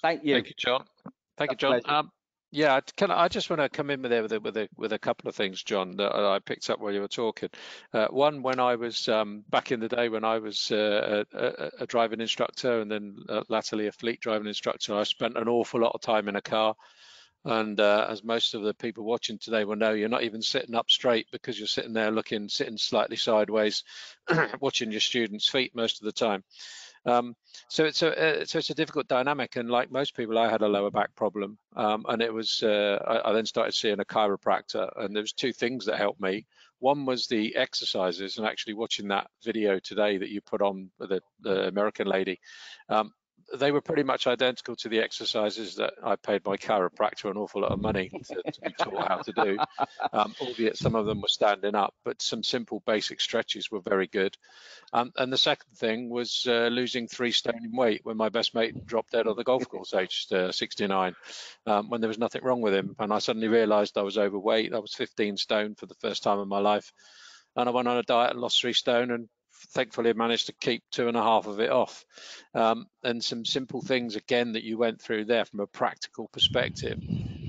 Thank you. Thank you, John. Thank you, John. Yeah, I- can I just want to come in with there with a, with a with a couple of things, John, that I picked up while you were talking. Uh, one, when I was um, back in the day when I was uh, a, a, a driving instructor and then uh, latterly a fleet driving instructor, I spent an awful lot of time in a car. And uh, as most of the people watching today will know, you're not even sitting up straight because you're sitting there looking, sitting slightly sideways, watching your students' feet most of the time. Um, so it's a uh, so it's a difficult dynamic, and like most people, I had a lower back problem, um, and it was uh, I, I then started seeing a chiropractor, and there was two things that helped me. One was the exercises, and actually watching that video today that you put on the, the American lady, um, they were pretty much identical to the exercises that I paid my chiropractor an awful lot of money to, to be taught how to do. Um, albeit some of them were standing up, but some simple basic stretches were very good. Um, and the second thing was uh, losing three stone in weight when my best mate dropped dead on the golf course aged uh, 69, um, when there was nothing wrong with him. And I suddenly realized I was overweight. I was 15 stone for the first time in my life. And I went on a diet and lost three stone and thankfully managed to keep two and a half of it off. Um, and some simple things again that you went through there from a practical perspective,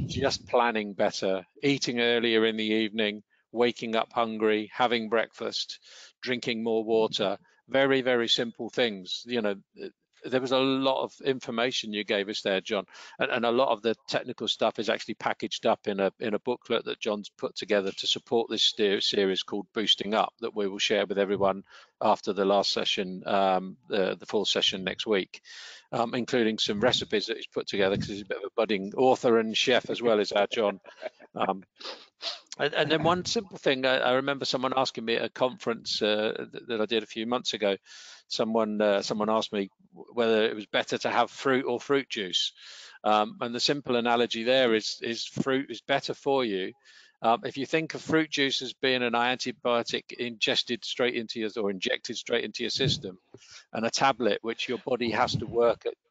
just planning better, eating earlier in the evening, waking up hungry, having breakfast, drinking more water, very, very simple things. You know, there was a lot of information you gave us there, John, and, and, a lot of the technical stuff is actually packaged up in a in a booklet that John's put together to support this series called Boosting Up that we will share with everyone after the last session, um, the, the full session next week, um, including some recipes that he's put together because he's a bit of a budding author and chef as well as our John. Um, and, and, then one simple thing, I, I, remember someone asking me at a conference uh, that, that I did a few months ago. Someone uh, someone asked me whether it was better to have fruit or fruit juice, um, and the simple analogy there is is fruit is better for you. Um, if you think of fruit juice as being an antibiotic ingested straight into your or injected straight into your system, and a tablet which your body has to work at, at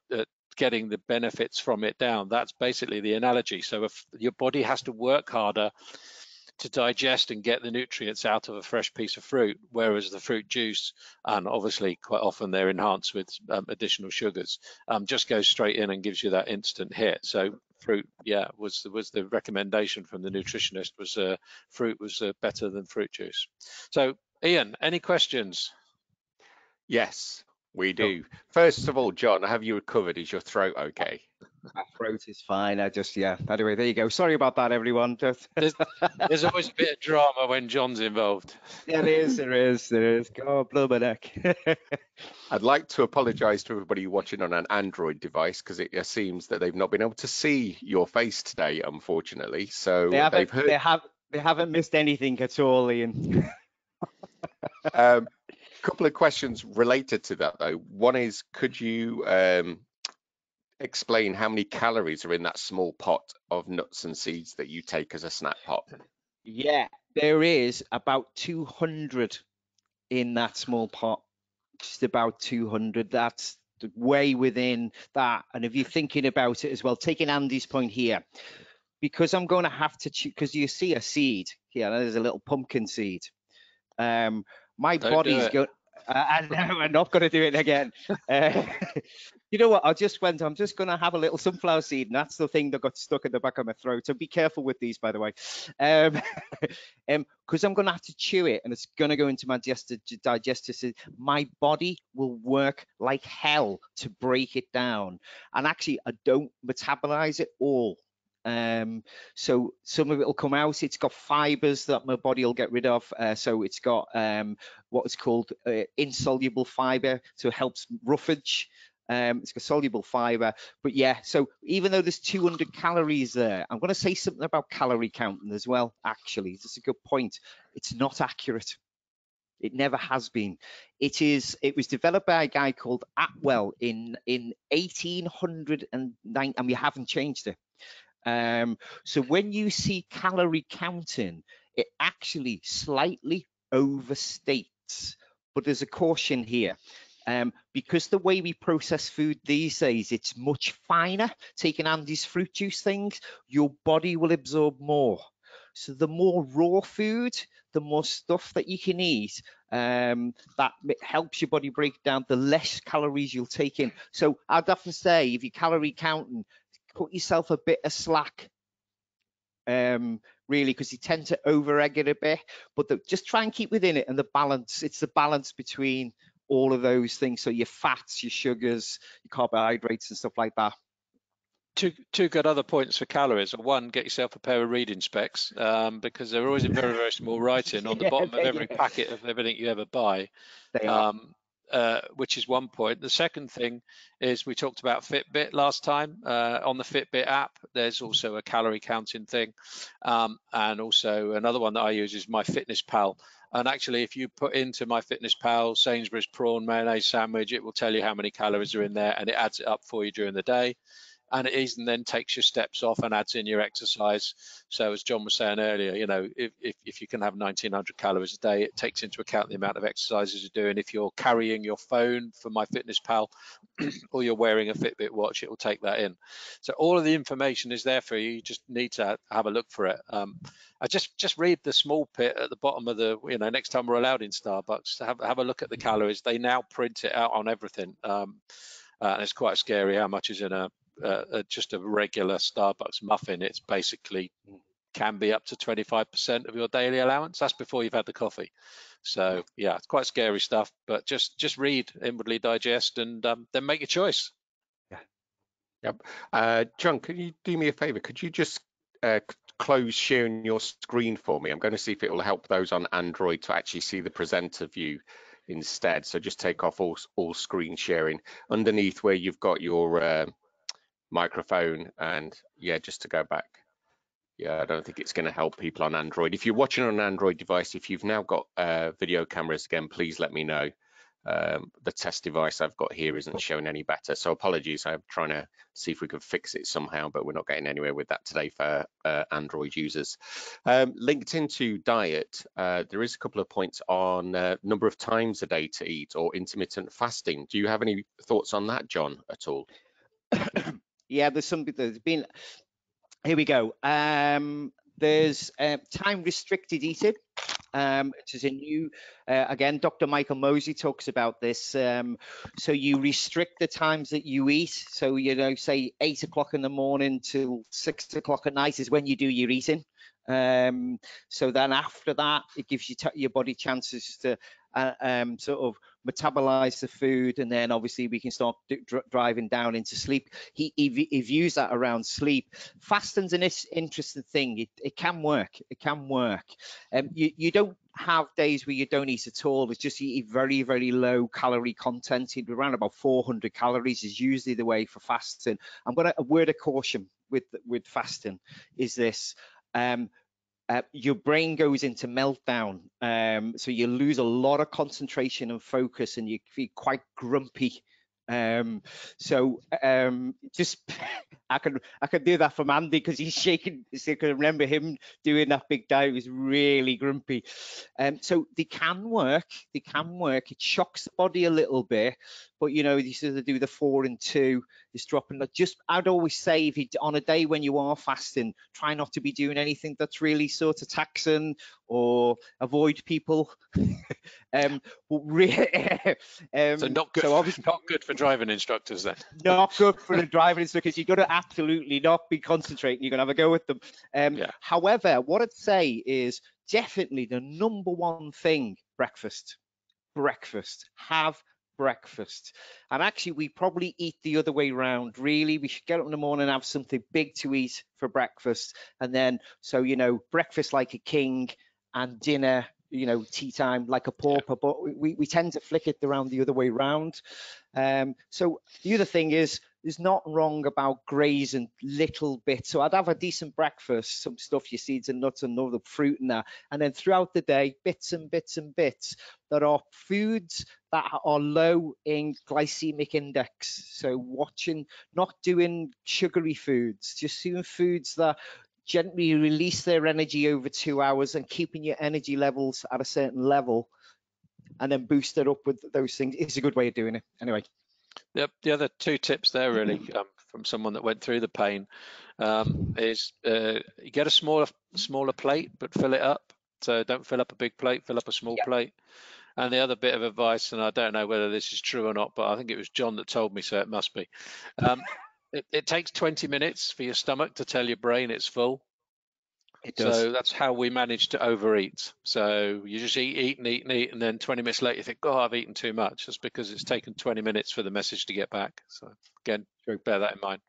getting the benefits from it down, that's basically the analogy. So if your body has to work harder to digest and get the nutrients out of a fresh piece of fruit, whereas the fruit juice, and obviously quite often they're enhanced with um, additional sugars, um, just goes straight in and gives you that instant hit. So fruit, yeah, was was the recommendation from the nutritionist was uh, fruit was uh, better than fruit juice. So Ian, any questions? Yes, we do. First of all, John, have you recovered? Is your throat okay? My throat is fine. I just, yeah. Anyway, there you go. Sorry about that, everyone. Just... there's, there's, always a bit of drama when John's involved. Yeah, there is. There is. There is. God, blow my neck. I'd like to apologise to everybody watching on an Android device because it seems that they've not been able to see your face today, unfortunately. So they haven't, heard... they have, they haven't missed anything at all, Ian. um, couple of questions related to that though. One is, could you um, explain how many calories are in that small pot of nuts and seeds that you take as a snack pot? Yeah, there is about 200 in that small pot. Just about 200. That's way within that. And if you're thinking about it as well, taking Andy's point here, because I'm going to have to because you see a seed here, there's a little pumpkin seed. Um, my Don't body's going. Uh, I'm not going to do it again. Uh, you know what? I just went. I'm just going to have a little sunflower seed, and that's the thing that got stuck in the back of my throat. So be careful with these, by the way, because um, um, I'm going to have to chew it, and it's going to go into my digestive system. My body will work like hell to break it down, and actually, I don't metabolize it all. Um, so some of it will come out. It's got fibers that my body will get rid of. Uh, so it's got um, what is called uh, insoluble fiber, so it helps roughage. Um, it's got soluble fiber, but yeah. So even though there's 200 calories there, I'm going to say something about calorie counting as well. Actually, it's a good point. It's not accurate. It never has been. It is. It was developed by a guy called Atwell in in 1809, and we haven't changed it. Um, so when you see calorie counting, it actually slightly overstates. But there's a caution here. Um, because the way we process food these days, it's much finer. Taking Andy's fruit juice things, your body will absorb more. So the more raw food, the more stuff that you can eat, um, that helps your body break down, the less calories you'll take in. So I'd often say if you're calorie counting, cut yourself a bit of slack. Um, really, because you tend to over egg it a bit, but the, just try and keep within it and the balance. It's the balance between all of those things. So your fats, your sugars, your carbohydrates and stuff like that two two good other points for calories. One, get yourself a pair of reading specs um, because they're always in very very small writing on the yeah, bottom of every yeah. packet of everything you ever buy. They are. Um, uh, which is one point. The second thing is we talked about Fitbit last time. Uh, on the Fitbit app, there's also a calorie counting thing, um, and also another one that I use is MyFitnessPal. And actually, if you put into MyFitnessPal Sainsbury's prawn mayonnaise sandwich, it will tell you how many calories are in there, and it adds it up for you during the day and it even then takes your steps off and adds in your exercise. So as John was saying earlier, you know, if, if, if you can have 1900 calories a day, it takes into account the amount of exercises you're doing. If you're carrying your phone for MyFitnessPal or you're wearing a Fitbit watch, it will take that in. So all of the information is there for you. You just need to have a look for it. Um, I just just read the small bit at the bottom of the, you know, next time we're allowed in Starbucks, have, have a look at the calories. They now print it out on everything. Um, uh, and it's quite scary how much is in a uh, just a regular Starbucks muffin, it's basically can be up to 25% of your daily allowance. That's before you've had the coffee. So yeah, it's quite scary stuff. But just just read, inwardly digest, and um, then make your choice. Yeah. Yep. Uh, John, can you do me a favor? Could you just uh, close sharing your screen for me? I'm going to see if it will help those on Android to actually see the presenter view instead. So just take off all all screen sharing underneath where you've got your uh, microphone and yeah just to go back yeah i don't think it's going to help people on android if you're watching on an android device if you've now got uh, video cameras again please let me know um, the test device I've got here isn't showing any better. So apologies, I'm trying to see if we can fix it somehow, but we're not getting anywhere with that today for uh, Android users. Um, linked into diet, uh, there is a couple of points on uh, number of times a day to eat or intermittent fasting. Do you have any thoughts on that, John, at all? yeah, there's something there's been. Here we go. Um, there's uh, time restricted eating, um, which is a new. Uh, again, Dr. Michael Mosley talks about this. Um, so you restrict the times that you eat. So you know, say eight o'clock in the morning till six o'clock at night is when you do your eating. Um, so then after that, it gives you your body chances to uh, um, sort of metabolize the food, and then obviously we can start dr driving down into sleep. He, he, he, views that around sleep. Fasting's an interesting thing. It, it can work. It can work. Um, you, you don't have days where you don't eat at all. It's just you eat very, very low calorie content. Around about 400 calories is usually the way for fasting. I'm going to a word of caution with with fasting is this. Um, uh, your brain goes into meltdown. Um, so you lose a lot of concentration and focus, and you feel quite grumpy. Um, so um, just I can I can do that for Andy because he's shaking. I can remember him doing that big dive. He was really grumpy. Um, so they can work. They can work. It shocks the body a little bit, but you know you sort of do the four and two. It's dropping. Just I'd always say if you on a day when you are fasting, try not to be doing anything that's really sort of taxing or avoid people. um, um, so not good. So obviously not good for driving instructors then. Not good for the driving instructors. You've got to absolutely not be concentrating. You're gonna have a go with them. Um, yeah. However, what I'd say is definitely the number one thing: breakfast. Breakfast. Have breakfast. And actually, we probably eat the other way around. Really, we should get up in the morning and have something big to eat for breakfast, and then so you know, breakfast like a king and dinner you know, tea time like a pauper, but we, we tend to flick it around the other way round. Um, so the other thing is, there's not wrong about grazing little bits. So I'd have a decent breakfast, some stuff, your seeds and nuts and other fruit and that. And then throughout the day, bits and bits and bits that are foods that are low in glycemic index. So watching, not doing sugary foods, just doing foods that gently release their energy over two hours and keeping your energy levels at a certain level and then boost it up with those things is a good way of doing it. Anyway. The, the other two tips there really um, from someone that went through the pain um, is uh, you get a smaller smaller plate but fill it up. So don't fill up a big plate, fill up a small plate. And the other bit of advice, and I don't know whether this is true or not, but I think it was John that told me, so it must be. Um, it, it, takes 20 minutes for your stomach to tell your brain it's full. It does. So that's how we manage to overeat. So you just eat, eat, and eat, and eat, and then 20 minutes later you think, "Oh, I've eaten too much." That's because it's taken 20 minutes for the message to get back. So again, bear that in mind.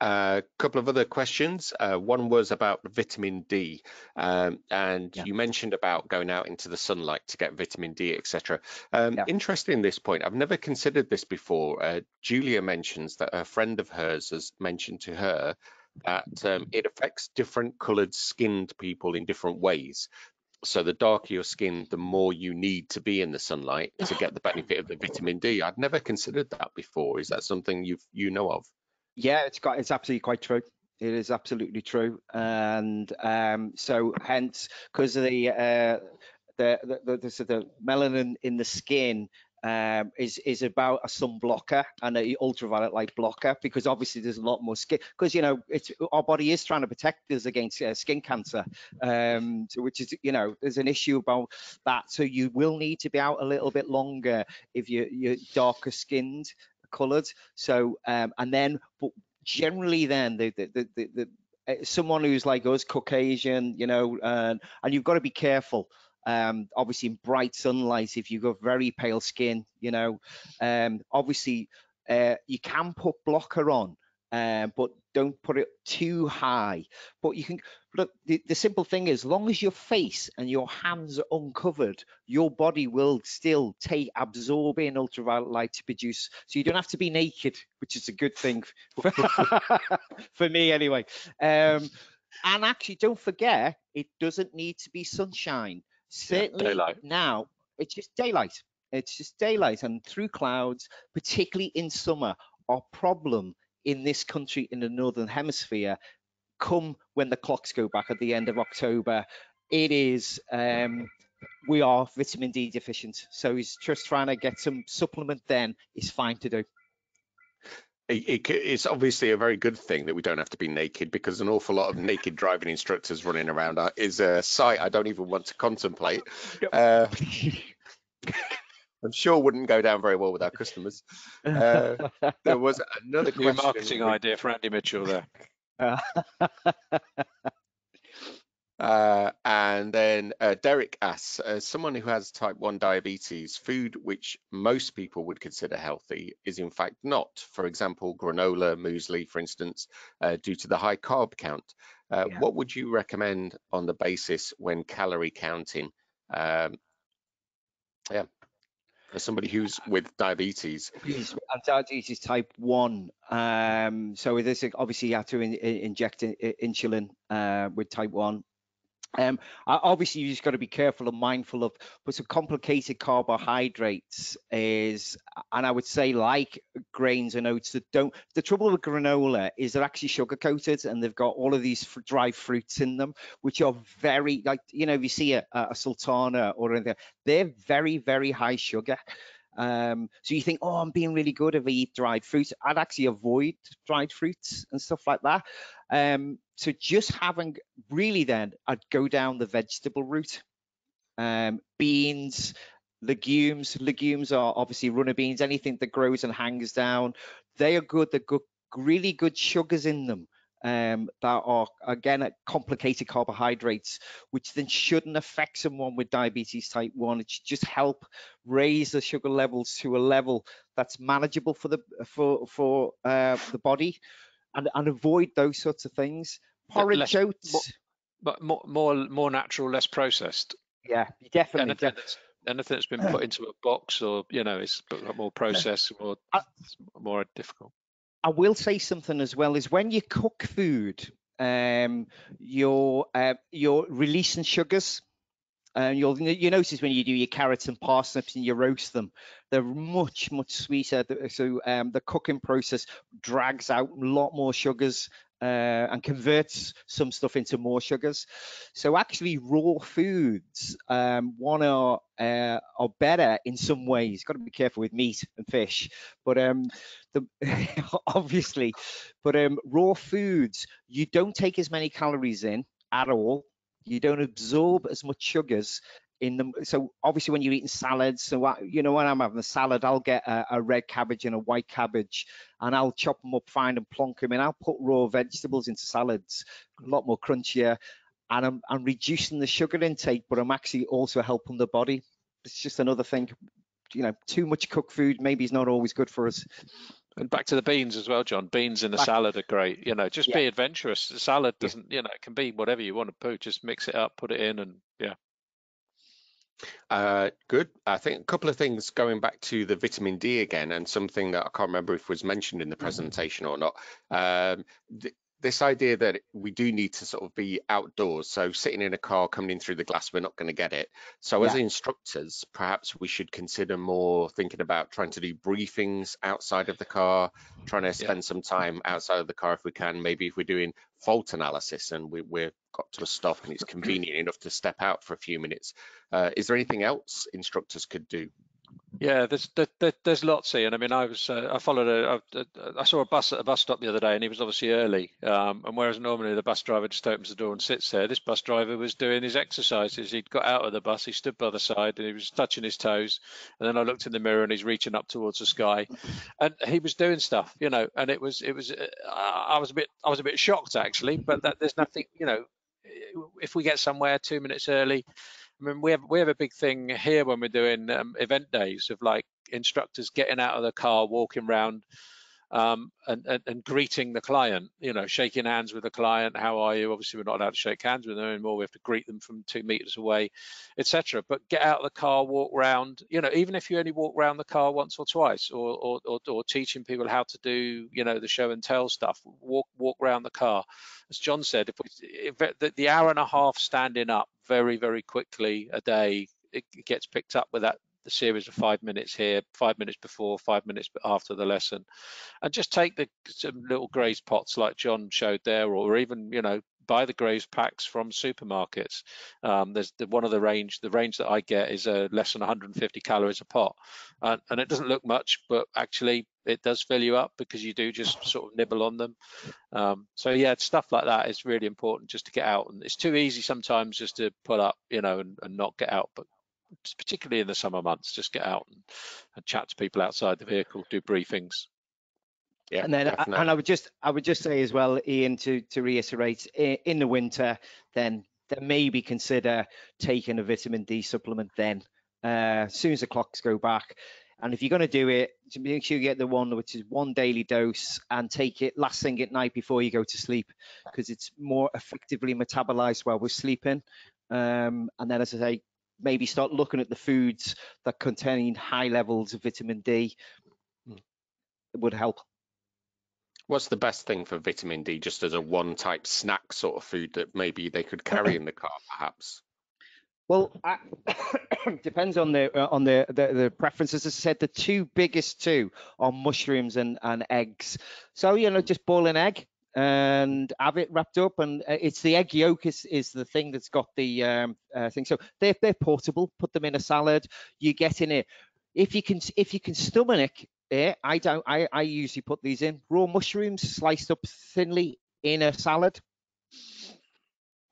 A couple of other questions. Uh, one was about vitamin D, um, and yeah. you mentioned about going out into the sunlight to get vitamin D, etc. Um, yeah. Interested in this point. I've never considered this before. Uh, Julia mentions that a friend of hers has mentioned to her that um, it affects different coloured skinned people in different ways. So the darker your skin, the more you need to be in the sunlight to get the benefit of the vitamin D. I'd never considered that before. Is that something you you know of? Yeah, it's got it's absolutely quite true. It is absolutely true, and um, so hence because of the, uh, the, the, the the melanin in the skin um, is is about a sun blocker and a ultraviolet light blocker because obviously there's a lot more skin because you know it's our body is trying to protect us against uh, skin cancer um, so which is you know there's an issue about that. So you will need to be out a little bit longer if you you're darker skinned colored. So um, and then, but generally, then the the the, the, the uh, someone who's like us, Caucasian, you know, and and you've got to be careful. Um, obviously, in bright sunlight, if you've got very pale skin, you know, um, obviously uh, you can put blocker on, uh, but don't put it too high. But you can look. The, the simple thing is, as long as your face and your hands are uncovered, your body will still take absorb in ultraviolet light to produce. So you don't have to be naked, which is a good thing for, for me anyway. Um, and actually, don't forget, it doesn't need to be sunshine. Certainly yeah, now, it's just daylight. It's just daylight, and through clouds, particularly in summer, our problem in this country in the northern hemisphere come when the clocks go back at the end of October. It is um, we are vitamin D deficient, so he's just trying to get some supplement. Then is fine to do. It, it, it's obviously a very good thing that we don't have to be naked because an awful lot of naked driving instructors running around is a sight I don't even want to contemplate. Uh, I'm sure wouldn't go down very well with our customers. Uh, there was another New marketing idea for Andy Mitchell there. Uh, and then uh, Derek asks, as someone who has type 1 diabetes, food which most people would consider healthy is in fact not. For example, granola, muesli, for instance, uh, due to the high carb count. Uh, yeah. What would you recommend on the basis when calorie counting? Um, yeah, as somebody who's with diabetes? Diabetes type 1. Um, so this obviously you have to in, in, inject in, insulin uh, with type 1. Um, obviously, you just got to be careful and mindful of, but some complicated carbohydrates is, and I would say like grains and oats that don't. The trouble with granola is they're actually sugar coated and they've got all of these dry fruits in them, which are very like you know if you see a, a sultana or anything, they're very very high sugar. Um, so you think, oh, I'm being really good if I eat dried fruit. I'd actually avoid dried fruits and stuff like that. Um, so just having really then, I'd go down the vegetable route. Um, beans, legumes. Legumes are obviously runner beans, anything that grows and hangs down. They are good. They're good, really good sugars in them um, that are again at complicated carbohydrates, which then shouldn't affect someone with diabetes type 1. It should just help raise the sugar levels to a level that's manageable for the for for uh, the body, and and avoid those sorts of things. Porridge less, oats, but more more more natural, less processed. Yeah, definitely. Anything that's, anything that's been put into a box or you know it's more processed, more I- more difficult. I will say something as well is when you cook food, um, you're uh, you're releasing sugars. And you'll you notice when you do your carrots and parsnips and you roast them, they're much much sweeter. So um, the cooking process drags out a lot more sugars uh, and converts some stuff into more sugars. So actually, raw foods, um, one are uh, are better in some ways. Got to be careful with meat and fish, but um, the, obviously, but um, raw foods, you don't take as many calories in at all. You don't absorb as much sugars in them. So obviously, when you're eating salads, so I, you know when I'm having a salad, I'll get a, a red cabbage and a white cabbage, and I'll chop them up fine and plonk them in. I'll put raw vegetables into salads, a lot more crunchier, and I'm, I'm reducing the sugar intake, but I'm actually also helping the body. It's just another thing. You know, too much cooked food maybe is not always good for us. And back to the beans as well, John. Beans in the Back- salad are great. You know, just Yeah. be adventurous. The salad doesn't, you know, it can be whatever you want to put. Just mix it up, put it in, and yeah. Uh, good. I think a couple of things going back to the vitamin D again, and something that I can't remember if was mentioned in the presentation or not. Um, th- this idea that we do need to sort of be outdoors. So sitting in a car coming in through the glass, we're not going to get it. So as instructors, perhaps we should consider more thinking about trying to do briefings outside of the car, trying to spend some time outside of the car if we can. Maybe if we're doing fault analysis and we, we're got to a stop and it's convenient enough to step out for a few minutes. Uh, is there anything else instructors could do? Yeah, there's there, there- there's lots, Ian. I mean, I was uh, I followed a I, I saw a bus at a bus stop the other day, and he was obviously early. Um, and whereas normally the bus driver just opens the door and sits there, this bus driver was doing his exercises. He'd got out of the bus, he stood by the side, and he was touching his toes. And then I looked in the mirror, and he's reaching up towards the sky, and he was doing stuff, you know. And it was it was uh, I was a bit I was a bit shocked actually, but that there's nothing, you know. If we get somewhere two minutes early, I mean, we have we have a big thing here when we're doing um, event days of like instructors getting out of the car, walking around, um, and, and and greeting the client. You know, shaking hands with the client. How are you? Obviously, we're not allowed to shake hands with them anymore. We have to greet them from two meters away, etc. But get out of the car, walk around. You know, even if you only walk around the car once or twice, or or or, or teaching people how to do you know the show and tell stuff. Walk walk around the car. As John said, if, we, if the, the hour and a half standing up very very quickly a day, it, it gets picked up with that the series of five minutes here, five minutes before, five minutes after the lesson, and just take the some little graze pots like John showed there, or even you know buy the graze packs from supermarkets. Um, there's the, one of the range, the range that I get is uh, less than 150 calories a pot, and, and it doesn't look much, but actually it does fill you up because you do just sort of nibble on them. Um, so yeah, stuff like that is really important just to get out, and it's too easy sometimes just to pull up, you know, and, and not get out, but particularly in the summer months, just get out and, and chat to people outside the vehicle, do briefings. Yeah, and then definitely. and I would just I would just say as well, Ian, to to reiterate, in the winter, then then maybe consider taking a vitamin D supplement then, uh, as soon as the clocks go back. And if you're going to do it, to make sure you get the one which is one daily dose and take it last thing at night before you go to sleep, because it's more effectively metabolized while we're sleeping. Um, and then, as I say, maybe start looking at the foods that contain high levels of vitamin D. It would help. What's the best thing for vitamin D, just as a one type snack sort of food that maybe they could carry in the car, perhaps? Well, I, depends on the uh, on the, the the preferences. As I said, the two biggest two are mushrooms and and eggs. So you know, just boil an egg and have it wrapped up, and uh, it's the egg yolk is is the thing that's got the um, uh, thing. So they're they're portable. Put them in a salad. You get in it. If you can if you can stomach it, I don't. I I usually put these in raw mushrooms sliced up thinly in a salad.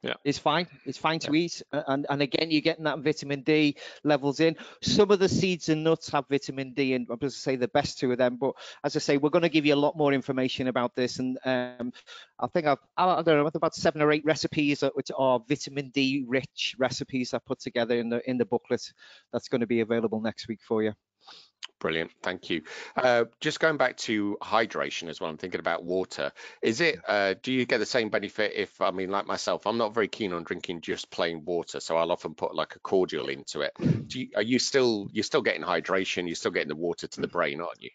Yeah. It's fine. It's fine to eat. And and again, you're getting that vitamin D levels in. Some of the seeds and nuts have vitamin D, and I'm just to say the best two of them. But as I say, we're going to give you a lot more information about this. And um, I think I've I don't know about seven or eight recipes that- which are vitamin D rich recipes I put together in the in the booklet that's going to be available next week for you. Brilliant, thank you. Uh, just going back to hydration as well, I'm thinking about water. Is it, uh, do you get the same benefit if, I mean, like myself, I'm not very keen on drinking just plain water, so I'll often put like a cordial into it. Do you, are you still, you're still getting hydration, you're still getting the water to the brain, aren't you?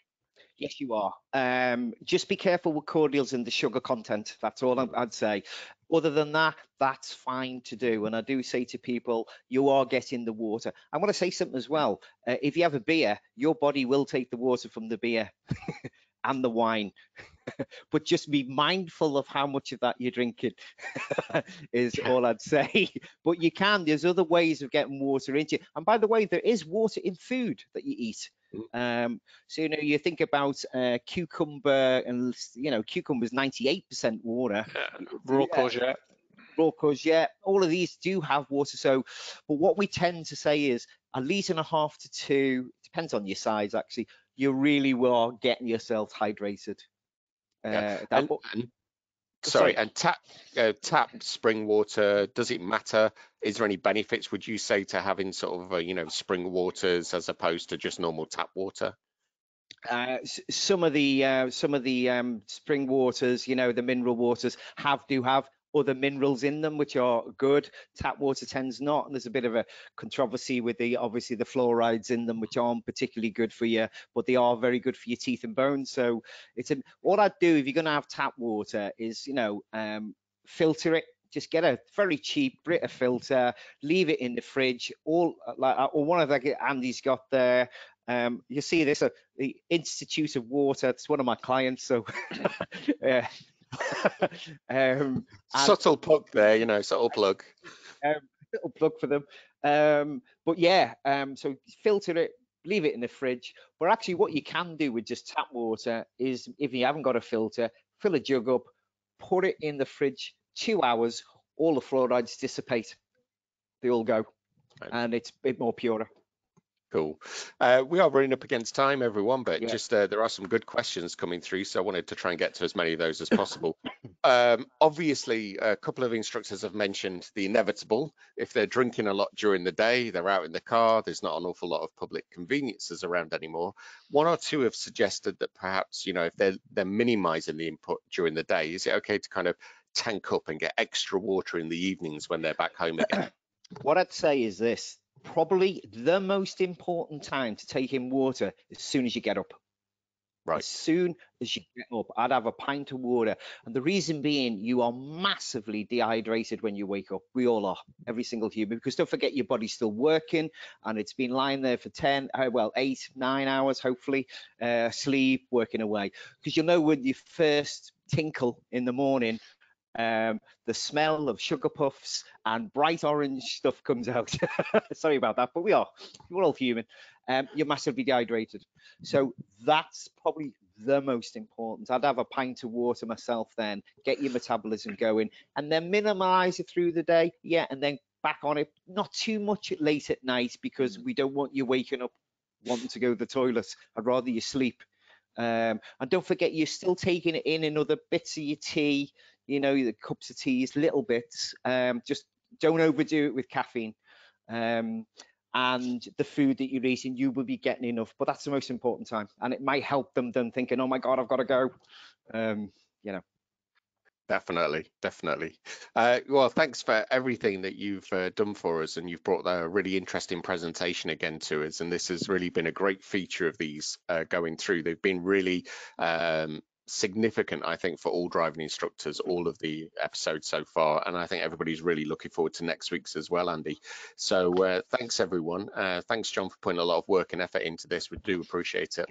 Yes, you are. Um, just be careful with cordials and the sugar content. That's all I'd say. Other than that, that's fine to do. And I do say to people, you are getting the water. I want to say something as well. Uh, if you have a beer, your body will take the water from the beer and the wine. but just be mindful of how much of that you're drinking is all I'd say. But you can, there's other ways of getting water into you. And by the way, there is water in food that you eat. Mm. Um, so you know you think about uh, cucumber and you know cucumbers 98% water. Yeah, raw yeah. courgette. Raw courgette. All of these do have water. So, but what we tend to say is a litre and a half to two. Depends on your size actually. You really are getting yourself hydrated. Yeah. Uh, and, and Sorry, and tap uh, tap spring water. Does it matter? Is there any benefits? Would you say to having sort of uh, you know spring waters as opposed to just normal tap water? Uh, some of the uh, some of the um, spring waters, you know, the mineral waters have do have other minerals in them which are good tap water tends not and there's a bit of a controversy with the obviously the fluorides in them which aren't particularly good for you but they are very good for your teeth and bones so it's a, what i'd do if you're going to have tap water is you know um, filter it just get a very cheap Brita filter, leave it in the fridge. All like or one of the Andy's got there. Um, you see this, uh, the Institute of Water. It's one of my clients, so uh, um, subtle plug there, you know, subtle plug. Um, little plug for them. Um, but yeah, um, so filter it, leave it in the fridge. But actually, what you can do with just tap water is, if you haven't got a filter, fill a jug up, put it in the fridge, two hours, all the fluorides dissipate. They all go, right. and it's a bit more purer. Cool. Uh, we are running up against time, everyone, but yeah. just uh, there are some good questions coming through, so I wanted to try and get to as many of those as possible. um, obviously, a couple of instructors have mentioned the inevitable. If they're drinking a lot during the day, they're out in the car, there's not an awful lot of public conveniences around anymore. One or two have suggested that perhaps, you know, if they're they're minimizing the input during the day, is it okay to kind of tank up and get extra water in the evenings when they're back home again? What I'd say is this probably the most important time to take in water as soon as you get up. Right. As soon as you get up, I'd have a pint of water. And the reason being, you are massively dehydrated when you wake up. We all are, every single human, because don't forget your body's still working and it's been lying there for 10, uh, well, eight, nine hours, hopefully, uh, sleep, working away. Because you'll know when you first tinkle in the morning, um, the smell of sugar puffs and bright orange stuff comes out. Sorry about that, but we are. We're all human. Um, you're massively dehydrated. So that's probably the most important. I'd have a pint of water myself then, get your metabolism going, and then minimize it through the day. Yeah, and then back on it. Not too much late at night because mm. we don't want you waking up wanting to go to the toilet. I'd rather you sleep. Um, and don't forget, you're still taking it in in other bits of your tea, you know, the cups of teas, little bits. Um, just don't overdo it with caffeine. Um, and the food that you're eating, you will be getting enough. But that's the most important time, and it might help them then thinking, "Oh my God, I've got to go." Um, you know. Definitely, definitely. Uh, well, thanks for everything that you've uh, done for us, and you've brought a really interesting presentation again to us. And this has really been a great feature of these uh, going through. They've been really um, significant, I think, for all driving instructors, all of the episodes so far. And I think everybody's really looking forward to next week's as well, Andy. So uh, thanks, everyone. Uh, thanks, John, for putting a lot of work and effort into this. We do appreciate it.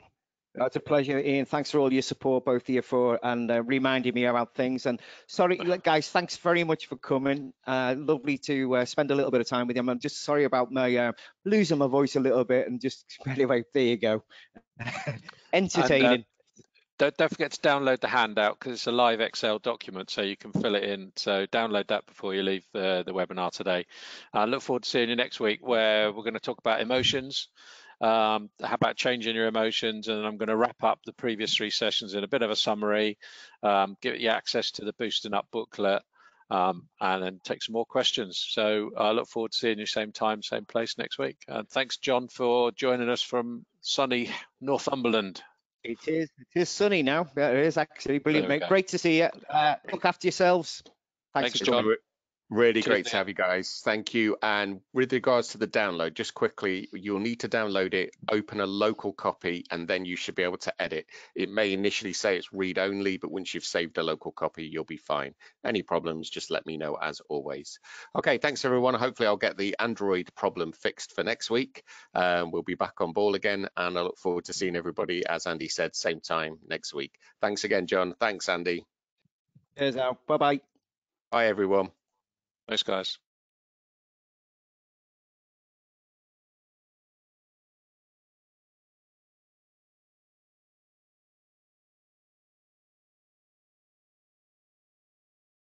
It's a pleasure, Ian. Thanks for all your support, both of you, for and uh, reminding me about things. And sorry, guys, thanks very much for coming. Uh, lovely to uh, spend a little bit of time with you. I'm just sorry about my uh, losing my voice a little bit, and just anyway, there you go. Entertaining. And, don't, don't forget to download the handout because it's a live Excel document, so you can fill it in. So download that before you leave the, the webinar today. I look forward to seeing you next week where we're going to talk about emotions, um, how about changing your emotions, and I'm going to wrap up the previous three sessions in a bit of a summary, um, give you access to the Boosting Up booklet, um, and then take some more questions. So I look forward to seeing you same time, same place next week. And thanks, John, for joining us from sunny Northumberland. It is. It is sunny now. Yeah, it is actually brilliant, mate. Great to see you. Uh, look after yourselves. Thanks, Thanks John. Really great to have you guys. Thank you. And with regards to the download, just quickly, you'll need to download it, open a local copy, and then you should be able to edit. It may initially say it's read only, but once you've saved a local copy, you'll be fine. Any problems, just let me know as always. Okay, thanks everyone. Hopefully I'll get the Android problem fixed for next week. Um, we'll be back on ball again, and I look forward to seeing everybody, as Andy said, same time next week. Thanks again, John. Thanks, Andy. Cheers out. Bye-bye. Bye, everyone. Thanks, guys.